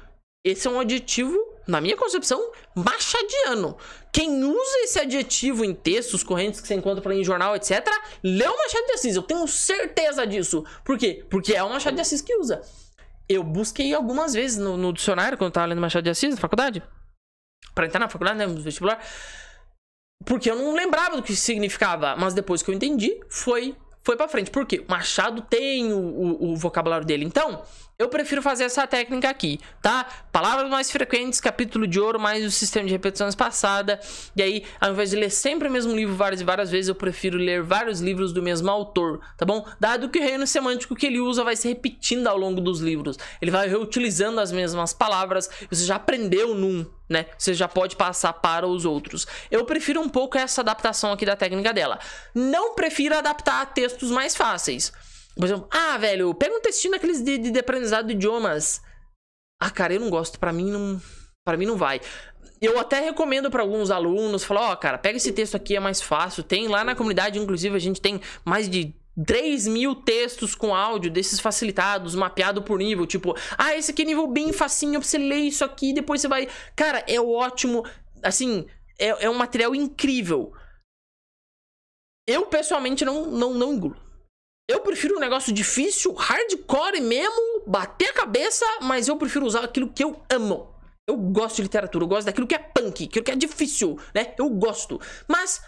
Esse é um adjetivo, na minha concepção, machadiano. Quem usa esse adjetivo em textos correntes que você encontra em jornal, etc., leu Machado de Assis. Eu tenho certeza disso. Por quê? Porque é o Machado de Assis que usa. Eu busquei algumas vezes no, no dicionário, quando eu tava lendo Machado de Assis na faculdade. Para entrar na faculdade, né, no vestibular. Porque eu não lembrava do que significava. Mas depois que eu entendi, foi foi para frente. Por quê? O Machado tem o, o, o, vocabulário dele. Então, eu prefiro fazer essa técnica aqui, tá? Palavras mais frequentes, capítulo de ouro, mais o sistema de repetições passada. E aí, ao invés de ler sempre o mesmo livro várias e várias vezes, eu prefiro ler vários livros do mesmo autor, tá bom? Dado que o reino semântico que ele usa vai se repetindo ao longo dos livros. Ele vai reutilizando as mesmas palavras. Você já aprendeu num, né? Você já pode passar para os outros. Eu prefiro um pouco essa adaptação aqui da técnica dela. Não prefiro adaptar a textos mais fáceis. Por exemplo, ah, velho, pega um textinho daqueles de, de, aprendizado de idiomas. Ah, cara, eu não gosto. Para mim não, para mim não vai. Eu até recomendo para alguns alunos, falar, ó, oh, cara, pega esse texto aqui é mais fácil. Tem lá na comunidade, inclusive, a gente tem mais de 3 mil textos com áudio desses facilitados, mapeado por nível. Tipo, ah, esse aqui é nível bem facinho você ler isso aqui, depois você vai. Cara, é ótimo. Assim, é, é um material incrível. Eu, pessoalmente, não, não, não engulo. Eu prefiro um negócio difícil, hardcore mesmo, bater a cabeça, mas eu prefiro usar aquilo que eu amo. Eu gosto de literatura, eu gosto daquilo que é punk, aquilo que é difícil, né? Eu gosto. Mas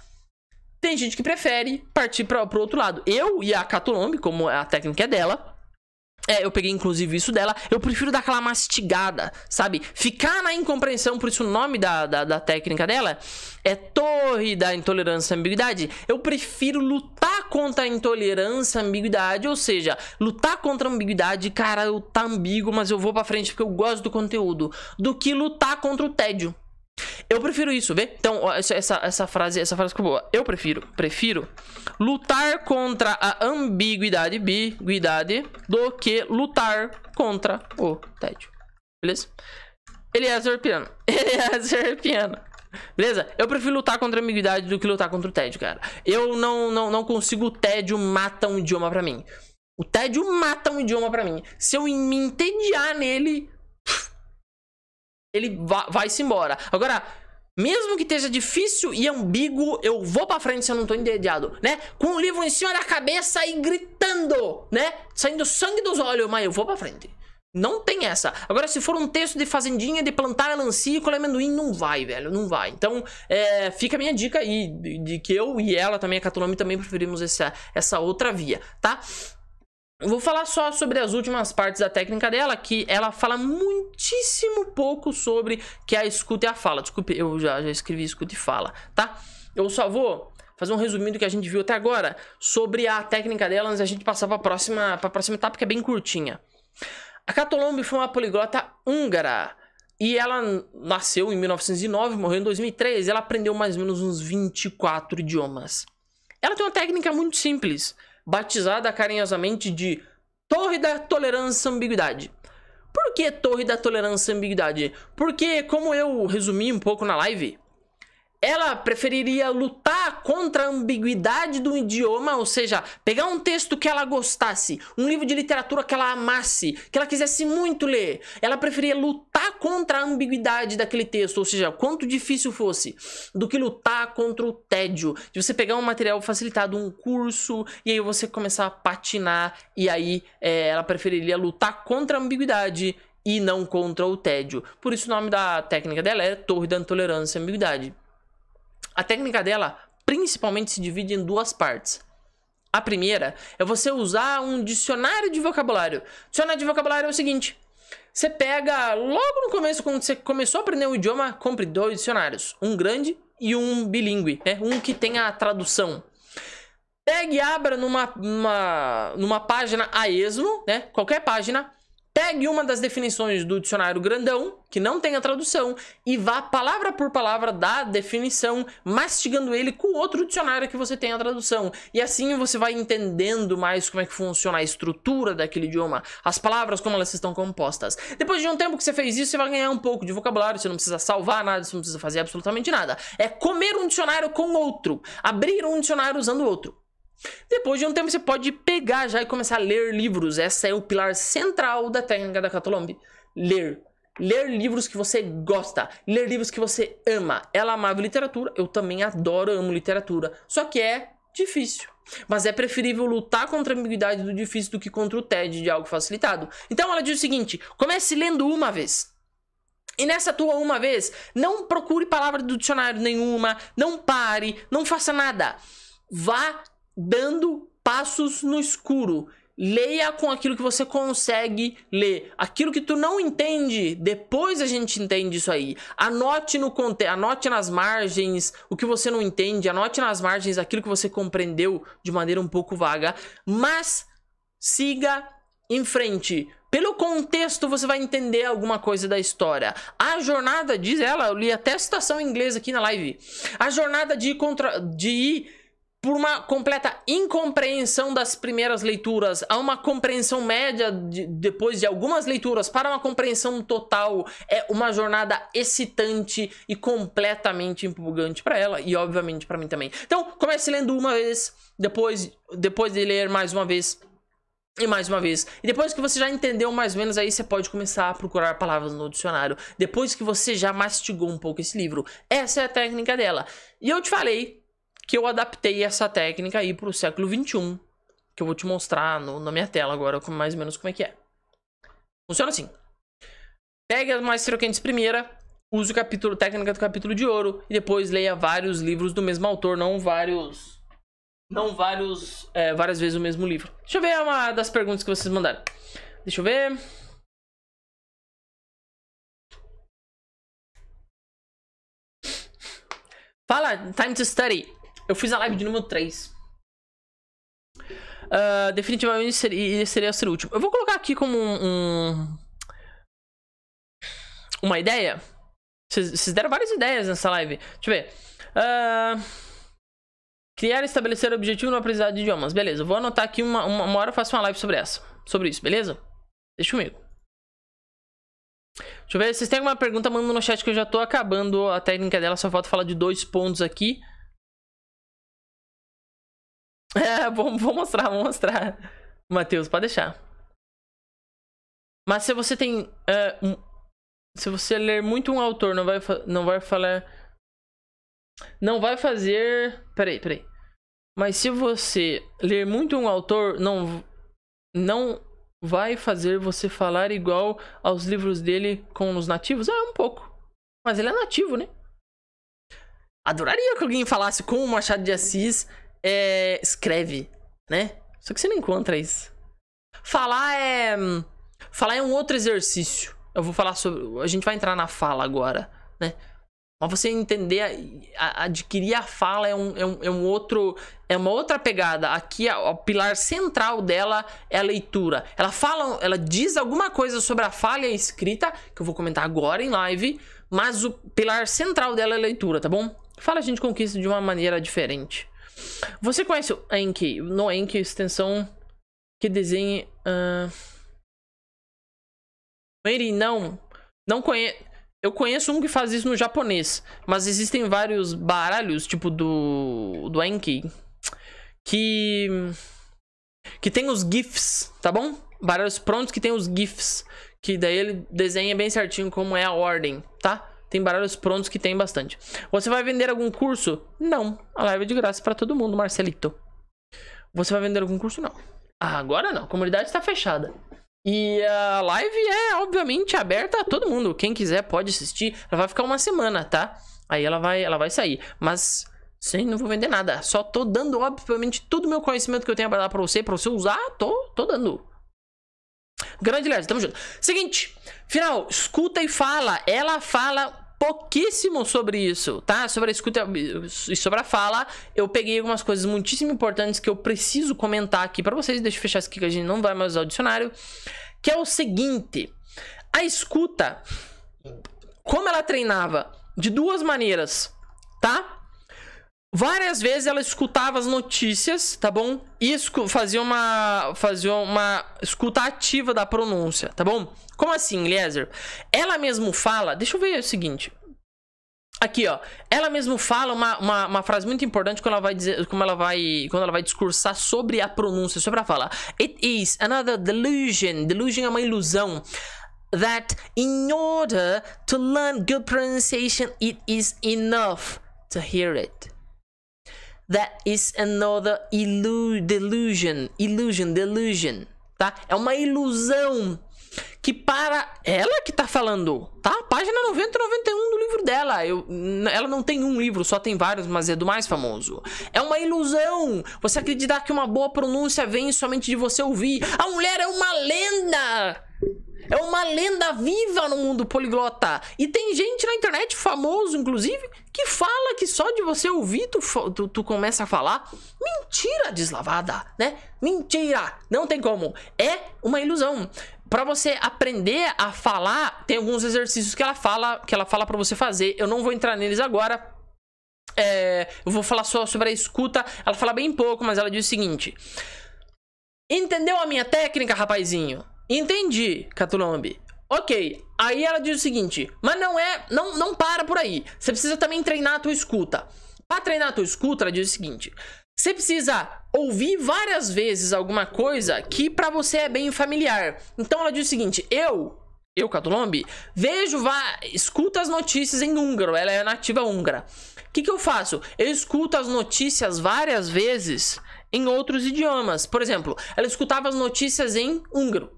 tem gente que prefere partir para pro outro lado. Eu e a Catolombe, como a técnica é dela, é, eu peguei inclusive isso dela. Eu prefiro dar aquela mastigada, sabe? Ficar na incompreensão, por isso o nome da, da, da, técnica dela é Torre da Intolerância à Ambiguidade. Eu prefiro lutar contra a intolerância à ambiguidade, ou seja, lutar contra a ambiguidade, cara, eu tá ambíguo, mas eu vou pra frente porque eu gosto do conteúdo, do que lutar contra o tédio. Eu prefiro isso, vê? Então, essa, essa frase, essa frase ficou boa. Eu prefiro, prefiro lutar contra a ambiguidade, ambiguidade, do que lutar contra o tédio. Beleza? Eliezer Piano. Eliezer Piano. Beleza? Eu prefiro lutar contra a ambiguidade do que lutar contra o tédio, cara. Eu não, não, não consigo. O tédio mata um idioma pra mim. O tédio mata um idioma pra mim. Se eu me entediar nele, ele vai-se embora. Agora, mesmo que esteja difícil e ambíguo, eu vou pra frente se eu não tô entediado, né? Com o livro em cima da cabeça e gritando, né? Saindo sangue dos olhos, mas eu vou pra frente. Não tem essa. Agora, se for um texto de fazendinha, de plantar melancia e colher amendoim, não vai, velho. Não vai. Então, é, fica a minha dica aí, de, que eu e ela também, a Catolome, também preferimos essa, essa outra via, tá? Eu vou falar só sobre as últimas partes da técnica dela, que ela fala muitíssimo pouco sobre que é a escuta e a fala. Desculpe, eu já, já escrevi escuta e fala, tá? Eu só vou fazer um resuminho do que a gente viu até agora sobre a técnica dela antes da gente passar para a próxima, próxima etapa, que é bem curtinha. A Catolombe foi uma poliglota húngara. E ela nasceu em 1909, morreu em 2003. Ela aprendeu mais ou menos uns 24 idiomas. Ela tem uma técnica muito simples batizada carinhosamente de Torre da Tolerância Ambiguidade. Por que Torre da Tolerância Ambiguidade? Porque, como eu resumi um pouco na live, ela preferiria lutar contra a ambiguidade do idioma, ou seja, pegar um texto que ela gostasse, um livro de literatura que ela amasse, que ela quisesse muito ler. Ela preferia lutar contra a ambiguidade daquele texto, ou seja, quanto difícil fosse, do que lutar contra o tédio de você pegar um material facilitado, um curso, e aí você começar a patinar, e aí é, ela preferiria lutar contra a ambiguidade e não contra o tédio. Por isso o nome da técnica dela é Torre da Intolerância e Ambiguidade. A técnica dela principalmente se divide em duas partes. A primeira é você usar um dicionário de vocabulário. Dicionário de vocabulário é o seguinte: você pega logo no começo, quando você começou a aprender o idioma, compre dois dicionários, um grande e um bilíngue, né? Um que tenha a tradução. Pegue e abra numa, numa, numa página a esmo, né? Qualquer página. Pegue uma das definições do dicionário grandão, que não tem a tradução, e vá palavra por palavra da definição, mastigando ele com outro dicionário que você tem a tradução. E assim você vai entendendo mais como é que funciona a estrutura daquele idioma, as palavras, como elas estão compostas. Depois de um tempo que você fez isso, você vai ganhar um pouco de vocabulário, você não precisa salvar nada, você não precisa fazer absolutamente nada. É comer um dicionário com outro, abrir um dicionário usando outro. Depois de um tempo você pode pegar já e começar a ler livros. Essa é o pilar central da técnica da Catolombe. Ler. Ler livros que você gosta, ler livros que você ama. Ela amava literatura, eu também adoro, amo literatura. Só que é difícil. Mas é preferível lutar contra a ambiguidade do difícil do que contra o TED de algo facilitado. Então ela diz o seguinte: comece lendo uma vez. E nessa tua uma vez, não procure palavra do dicionário nenhuma, não pare, não faça nada. Vá dando passos no escuro. Leia com aquilo que você consegue ler. Aquilo que tu não entende, depois a gente entende isso aí. Anote no anote nas margens o que você não entende, anote nas margens aquilo que você compreendeu de maneira um pouco vaga, mas siga em frente. Pelo contexto, você vai entender alguma coisa da história. A jornada, diz ela, eu li até a citação em inglês aqui na live. A jornada de, contra, de ir por uma completa incompreensão das primeiras leituras a uma compreensão média de, depois de algumas leituras para uma compreensão total é uma jornada excitante e completamente empolgante para ela e obviamente para mim também. Então, comece lendo uma vez, depois depois de ler mais uma vez e mais uma vez. E depois que você já entendeu mais ou menos aí, você pode começar a procurar palavras no dicionário. Depois que você já mastigou um pouco esse livro. Essa é a técnica dela. E eu te falei que eu adaptei essa técnica aí para o século 21, que eu vou te mostrar no, na minha tela agora, mais ou menos como é que é. Funciona assim. Pega as mais frequentes primeira, use o capítulo técnica do capítulo de ouro e depois leia vários livros do mesmo autor, não vários não vários é, várias vezes o mesmo livro. Deixa eu ver uma das perguntas que vocês mandaram. Deixa eu ver. Fala, time to study. Eu fiz a live de número 3. Uh, ah, definitivamente seria, seria ser último. Eu vou colocar aqui como um, um uma ideia. Vocês deram várias ideias nessa live. Deixa eu ver. Uh, criar e estabelecer objetivo no aprendizado de idiomas. Beleza, eu vou anotar aqui uma, uma, uma hora eu faço uma live sobre essa. Sobre isso, beleza? Deixa comigo. Deixa eu ver, vocês têm alguma pergunta, manda no chat que eu já tô acabando a técnica dela, só falta falar de dois pontos aqui. É, vou, vou mostrar, vou mostrar. Matheus, pode deixar. Mas se você tem. Uh, um, se você ler muito um autor, não vai, não vai falar. Não vai fazer. Peraí, peraí. Mas se você ler muito um autor, não. Não vai fazer você falar igual aos livros dele com os nativos? Ah, um pouco. Mas ele é nativo, né? Adoraria que alguém falasse com o Machado de Assis é, escreve, né? Só que você não encontra isso. Falar é. Falar é um outro exercício. Eu vou falar sobre. A gente vai entrar na fala agora, né? Mas você entender, adquirir a fala é um, é, um, é um outro. É uma outra pegada. Aqui, o pilar central dela é a leitura. Ela fala, ela diz alguma coisa sobre a fala e a escrita, que eu vou comentar agora em live, mas o pilar central dela é a leitura, tá bom? Fala a gente conquista de uma maneira diferente. Você conhece o Enki? No Enki, extensão que desenhe. Uh... Ele não. Não conheço. Eu conheço um que faz isso no japonês. Mas existem vários baralhos, tipo do. do Enki. Que. Que tem os GIFs, tá bom? Baralhos prontos que tem os GIFs. Que daí ele desenha bem certinho como é a ordem, tá? Tem baralhos prontos que tem bastante. Você vai vender algum curso? Não. A live é de graça para todo mundo, Marcelito. Você vai vender algum curso? Não. Ah, agora não. A comunidade está fechada. E a live é, obviamente, aberta a todo mundo. Quem quiser pode assistir. Ela vai ficar uma semana, tá? Aí ela vai, ela vai sair. Mas Sim, não vou vender nada. Só tô dando, obviamente, todo o meu conhecimento que eu tenho pra dar pra você, pra você usar, tô, tô dando. Grande Led, tamo junto. Seguinte, final, escuta e fala. Ela fala pouquíssimo sobre isso, tá? Sobre a escuta e sobre a fala. Eu peguei algumas coisas muitíssimo importantes que eu preciso comentar aqui para vocês. Deixa eu fechar isso aqui que a gente não vai mais usar o dicionário. Que é o seguinte: a escuta, como ela treinava de duas maneiras, tá? Várias vezes ela escutava as notícias, tá bom? E fazia uma fazia uma escuta ativa da pronúncia, tá bom? Como assim, Eliezer? Ela mesmo fala, deixa eu ver o seguinte. Aqui, ó. Ela mesmo fala uma, uma, uma, frase muito importante quando ela vai dizer, como ela vai, quando ela vai discursar sobre a pronúncia, sobre a fala. It is another delusion. Delusion é uma ilusão. That in order to learn good pronunciation, it is enough to hear it. That is another illu delusion. Illusion, delusion. Tá? É uma ilusão que para ela que tá falando, tá? Página 90 e 91 do livro dela. Eu, ela não tem um livro, só tem vários, mas é do mais famoso. É uma ilusão você acreditar que uma boa pronúncia vem somente de você ouvir. A mulher é uma lenda! É uma lenda viva no mundo poliglota. E tem gente na internet, famoso inclusive, que fala que só de você ouvir tu, tu, tu começa a falar. Mentira deslavada, né? Mentira! Não tem como. É uma ilusão. Para você aprender a falar, tem alguns exercícios que ela fala, que ela fala para você fazer. Eu não vou entrar neles agora. É, eu vou falar só sobre a escuta. Ela fala bem pouco, mas ela diz o seguinte: Entendeu a minha técnica, rapazinho? Entendi, Catulombi. Ok, aí ela diz o seguinte, mas não é, não, não para por aí. Você precisa também treinar a tua escuta. Para treinar a tua escuta, ela diz o seguinte: você precisa ouvir várias vezes alguma coisa que para você é bem familiar. Então ela diz o seguinte: eu, eu Catulombi, vejo, vá, escuto as notícias em húngaro. Ela é nativa húngara. O que, que eu faço? Eu escuto as notícias várias vezes em outros idiomas. Por exemplo, ela escutava as notícias em húngaro.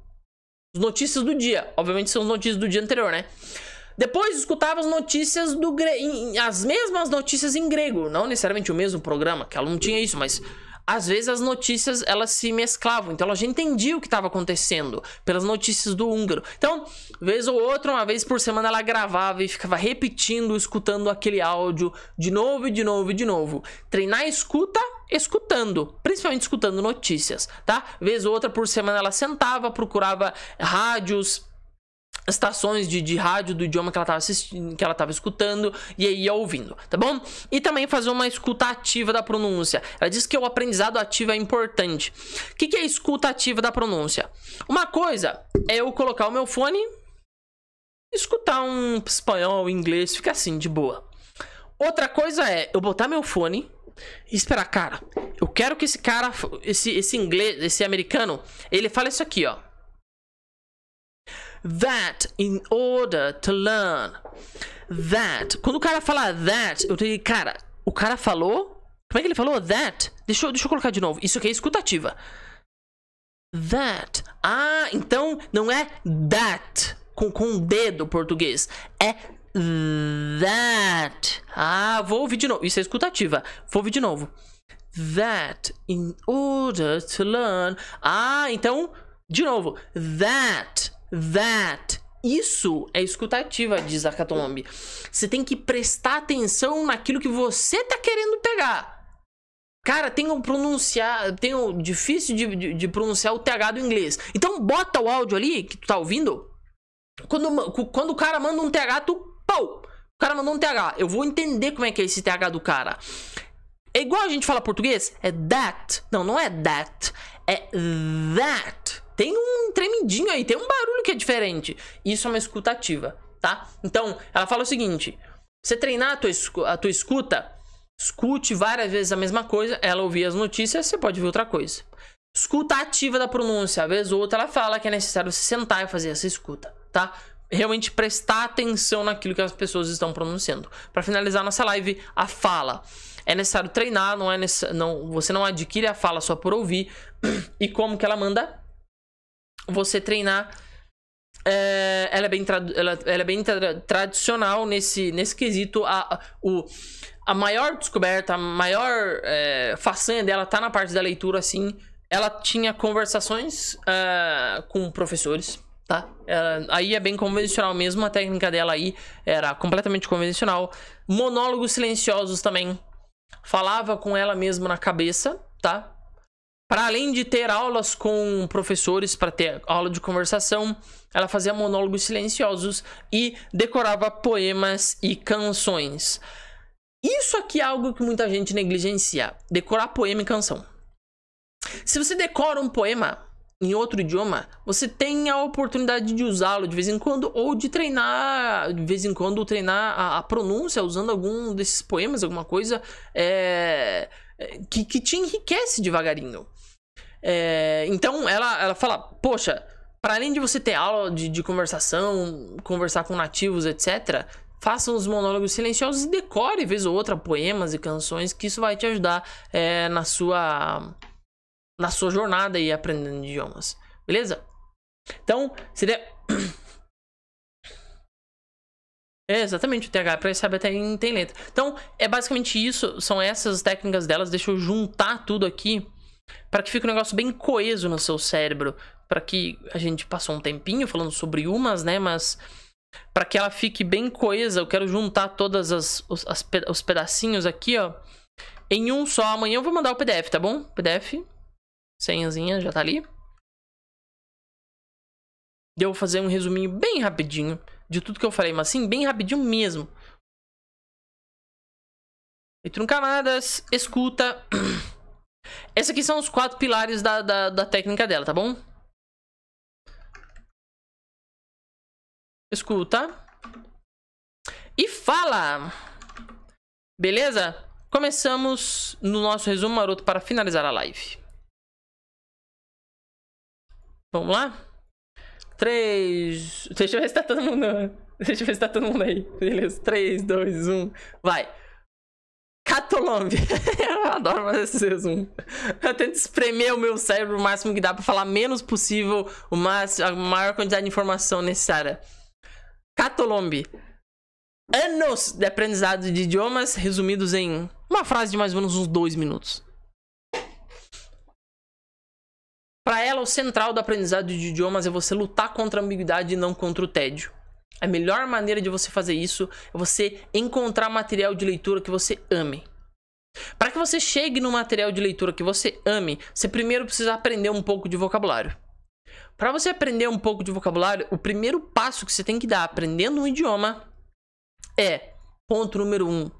As notícias do dia. Obviamente são as notícias do dia anterior, né? Depois escutava as notícias do grego. As mesmas notícias em grego. Não necessariamente o mesmo programa, que ela não tinha isso, mas às vezes as notícias elas se mesclavam, então ela já entendia o que estava acontecendo pelas notícias do húngaro. Então, vez ou outra, uma vez por semana ela gravava e ficava repetindo, escutando aquele áudio de novo e de novo e de novo. Treinar a escuta escutando, principalmente escutando notícias, tá? Vez ou outra por semana ela sentava, procurava rádios, estações de, de rádio do idioma que ela estava assistindo, que ela estava escutando e aí ia ouvindo, tá bom? E também fazer uma escuta ativa da pronúncia. Ela diz que o aprendizado ativo é importante. O que, que é escuta ativa da pronúncia? Uma coisa é eu colocar o meu fone, escutar um espanhol, inglês, fica assim de boa. Outra coisa é eu botar meu fone esperar, cara. Eu quero que esse cara, esse esse inglês, esse americano, ele fale isso aqui, ó that in order to learn. That. Quando o cara fala that, eu tenho, cara, o cara falou. Como é que ele falou? That. Deixa eu, deixa eu colocar de novo. Isso aqui é escutativa. That. Ah, então não é that com, com D do português. É that. Ah, vou ouvir de novo. Isso é escutativa. Vou ouvir de novo. That in order to learn. Ah, então, de novo. That that. Isso é escutativa, diz a Catolombe. Você tem que prestar atenção naquilo que você tá querendo pegar. Cara, tem um pronunciar, tem um difícil de, de, de, pronunciar o TH do inglês. Então bota o áudio ali que tu tá ouvindo. Quando, quando o cara manda um TH, tu O cara mandou um TH. Eu vou entender como é que é esse TH do cara. É igual a gente fala português, é that. Não, não é that. É that tem um tremendinho aí, tem um barulho que é diferente. Isso é uma escutativa, tá? Então, ela fala o seguinte: você treinar a tua, a tua escuta, escute várias vezes a mesma coisa, ela ouvir as notícias, você pode ver outra coisa. Escuta ativa da pronúncia, a vez ou outra ela fala que é necessário você sentar e fazer essa escuta, tá? Realmente prestar atenção naquilo que as pessoas estão pronunciando. Para finalizar nossa live, a fala. É necessário treinar, não é necess... não, você não adquire a fala só por ouvir. E como que ela manda você treinar é, ela é bem, ela, ela é bem tra tradicional nesse, nesse quesito. A, a, o, a maior descoberta, a maior é, façanha dela tá na parte da leitura, assim. Ela tinha conversações uh, com professores, tá? Ela, aí é bem convencional mesmo, a técnica dela aí era completamente convencional. Monólogos silenciosos também. Falava com ela mesma na cabeça, tá? Para além de ter aulas com professores para ter aula de conversação, ela fazia monólogos silenciosos e decorava poemas e canções. Isso aqui é algo que muita gente negligencia: decorar poema e canção. Se você decora um poema em outro idioma, você tem a oportunidade de usá-lo de vez em quando ou de treinar, de vez em quando treinar a, a pronúncia usando algum desses poemas, alguma coisa é, que, que te enriquece devagarinho. É, então ela, ela fala, poxa, para além de você ter aula de, de conversação, conversar com nativos, etc., faça uns monólogos silenciosos e decore, vez ou outra, poemas e canções, que isso vai te ajudar é, na sua na sua jornada aí aprendendo idiomas. Beleza? Então, seria. É, exatamente, o TH para saber até em tem letra. Então, é basicamente isso, são essas técnicas delas. Deixa eu juntar tudo aqui para que fique um negócio bem coeso no seu cérebro, para que a gente passou um tempinho falando sobre umas, né, mas para que ela fique bem coesa, eu quero juntar todas as os, as, os pedacinhos aqui, ó, em um só. Amanhã eu vou mandar o PDF, tá bom? PDF, senhazinha já tá ali. Eu vou fazer um resuminho bem rapidinho de tudo que eu falei, mas assim, bem rapidinho mesmo. E truncamadas, escuta. Esses aqui são os quatro pilares da, da, da técnica dela, tá bom? Escuta. E fala! Beleza? Começamos no nosso resumo maroto para finalizar a live. Vamos lá? 3. Deixa eu ver se tá todo mundo. Deixa eu ver se tá todo mundo aí. Beleza? 3, 2, 1. Vai! Catolombe. eu adoro fazer esse resumo. Eu tento espremer o meu cérebro o máximo que dá para falar menos possível, o máximo, a maior quantidade de informação necessária. Catolombe. Anos de aprendizado de idiomas resumidos em uma frase de mais ou menos uns dois minutos. Para ela, o central do aprendizado de idiomas é você lutar contra a ambiguidade e não contra o tédio. A melhor maneira de você fazer isso é você encontrar material de leitura que você ame. Para que você chegue no material de leitura que você ame, você primeiro precisa aprender um pouco de vocabulário. Para você aprender um pouco de vocabulário, o primeiro passo que você tem que dar aprendendo um idioma é, ponto número um,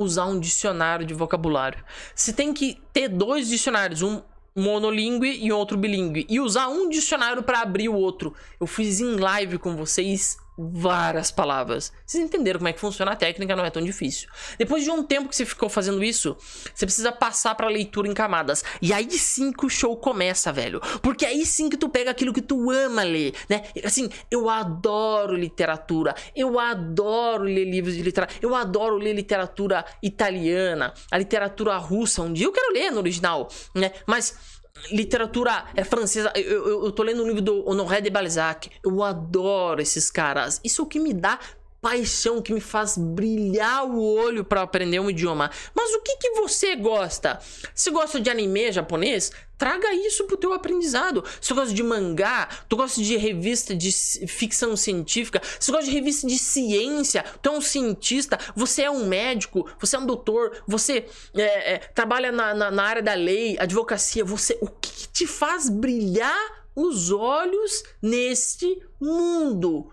usar um dicionário de vocabulário. Você tem que ter dois dicionários, um monolingue e outro bilingue, e usar um dicionário para abrir o outro. Eu fiz em live com vocês várias palavras. Vocês entenderam como é que funciona a técnica, não é tão difícil. Depois de um tempo que você ficou fazendo isso, você precisa passar para leitura em camadas. E aí sim que o show começa, velho. Porque aí sim que tu pega aquilo que tu ama ler, né? Assim, eu adoro literatura, eu adoro ler livros de literatura, eu adoro ler literatura italiana, a literatura russa. Um dia eu quero ler no original, né? Mas literatura é francesa. Eu, eu, eu tô lendo um livro do Honoré de Balzac. Eu adoro esses caras. Isso é o que me dá paixão que me faz brilhar o olho para aprender um idioma. Mas o que que você gosta? Se gosta de anime japonês, traga isso pro teu aprendizado. Se gosta de mangá, tu gosta de revista de ficção científica, se gosta de revista de ciência, tu é um cientista, você é um médico, você é um doutor, você é, é, trabalha na, na, na, área da lei, advocacia, você, o que, que te faz brilhar os olhos neste mundo?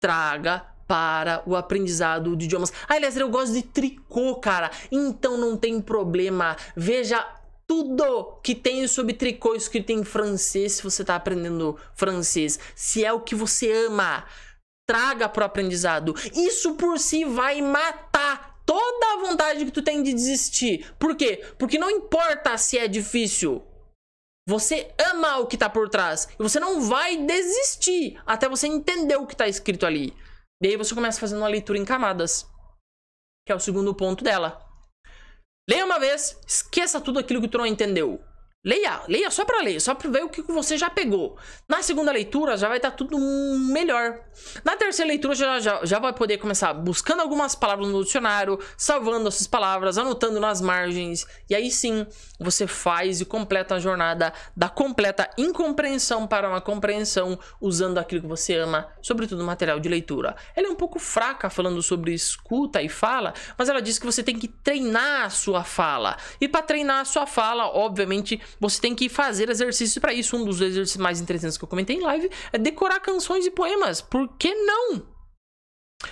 Traga para o aprendizado de idiomas. Ah, aliás, eu gosto de tricô, cara. Então não tem problema. Veja tudo que tem sobre tricô escrito em francês se você está aprendendo francês. Se é o que você ama, traga para o aprendizado. Isso por si vai matar toda a vontade que tu tem de desistir. Por quê? Porque não importa se é difícil. Você ama o que está por trás e você não vai desistir até você entender o que está escrito ali. E aí você começa fazendo uma leitura em camadas, que é o segundo ponto dela. Leia uma vez, esqueça tudo aquilo que tu não entendeu. Leia, leia só para ler, só para ver o que você já pegou. Na segunda leitura já vai estar tá tudo melhor. Na terceira leitura já, já, já vai poder começar buscando algumas palavras no dicionário, salvando essas palavras, anotando nas margens. E aí sim você faz e completa a jornada da completa incompreensão para uma compreensão usando aquilo que você ama, sobretudo material de leitura. Ela é um pouco fraca falando sobre escuta e fala, mas ela diz que você tem que treinar a sua fala. E para treinar a sua fala, obviamente você tem que fazer exercícios para isso. Um dos exercícios mais interessantes que eu comentei em live é decorar canções e poemas. Por que não?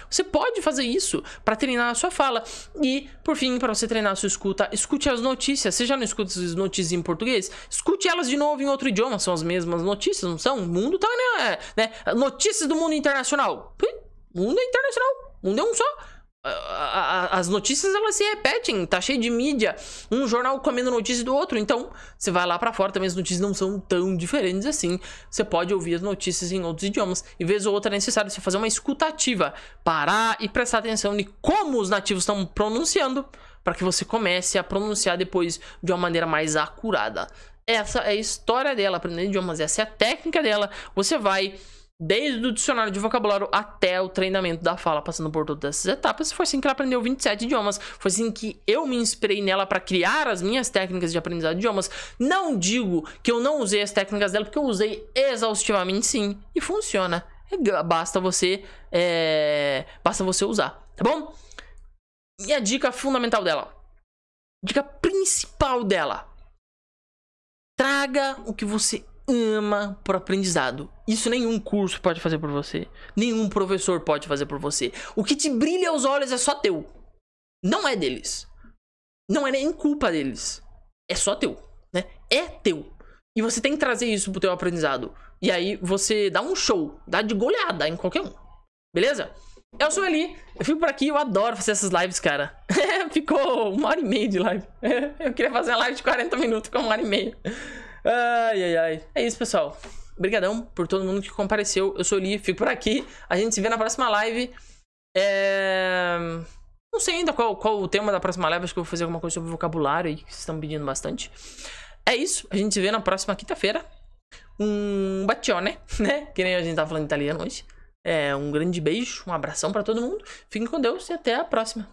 Você pode fazer isso para treinar a sua fala. E, por fim, para você treinar a sua escuta, escute as notícias. Você já não escuta as notícias em português? Escute elas de novo em outro idioma. São as mesmas notícias, não são? O mundo tá, né? Notícias do mundo internacional. O mundo é internacional. O mundo é um só as notícias elas se repetem, tá cheio de mídia, um jornal comendo notícia do outro, então você vai lá para fora também as notícias não são tão diferentes assim. Você pode ouvir as notícias em outros idiomas e vez ou outra é necessário você fazer uma escutativa, parar e prestar atenção em como os nativos estão pronunciando, para que você comece a pronunciar depois de uma maneira mais acurada. Essa é a história dela, aprender idiomas, essa é a técnica dela. Você vai Desde o dicionário de vocabulário até o treinamento da fala, passando por todas essas etapas. Foi assim que ela aprendeu 27 idiomas. Foi assim que eu me inspirei nela para criar as minhas técnicas de aprendizado de idiomas. Não digo que eu não usei as técnicas dela, porque eu usei exaustivamente sim. E funciona. É basta você, é... basta você usar, tá bom? E a dica fundamental dela. Dica principal dela. Traga o que você ama por aprendizado. Isso nenhum curso pode fazer por você. Nenhum professor pode fazer por você. O que te brilha aos olhos é só teu. Não é deles. Não é nem culpa deles. É só teu, né? É teu. E você tem que trazer isso pro teu aprendizado. E aí você dá um show, dá de goleada em qualquer um. Beleza? Eu sou Eli, eu fico por aqui, eu adoro fazer essas lives, cara. Ficou uma hora e meia de live. eu queria fazer uma live de 40 minutos, com uma hora e meia. Ai, ai, ai. É isso, pessoal. Obrigadão por todo mundo que compareceu. Eu sou o Li, fico por aqui. A gente se vê na próxima live. É... Não sei ainda qual, qual o tema da próxima live. Acho que eu vou fazer alguma coisa sobre vocabulário aí, que vocês estão pedindo bastante. É isso. A gente se vê na próxima quinta-feira. Um batione, né? Que nem a gente tá falando italiano hoje. É, um grande beijo, um abração para todo mundo. Fiquem com Deus e até a próxima.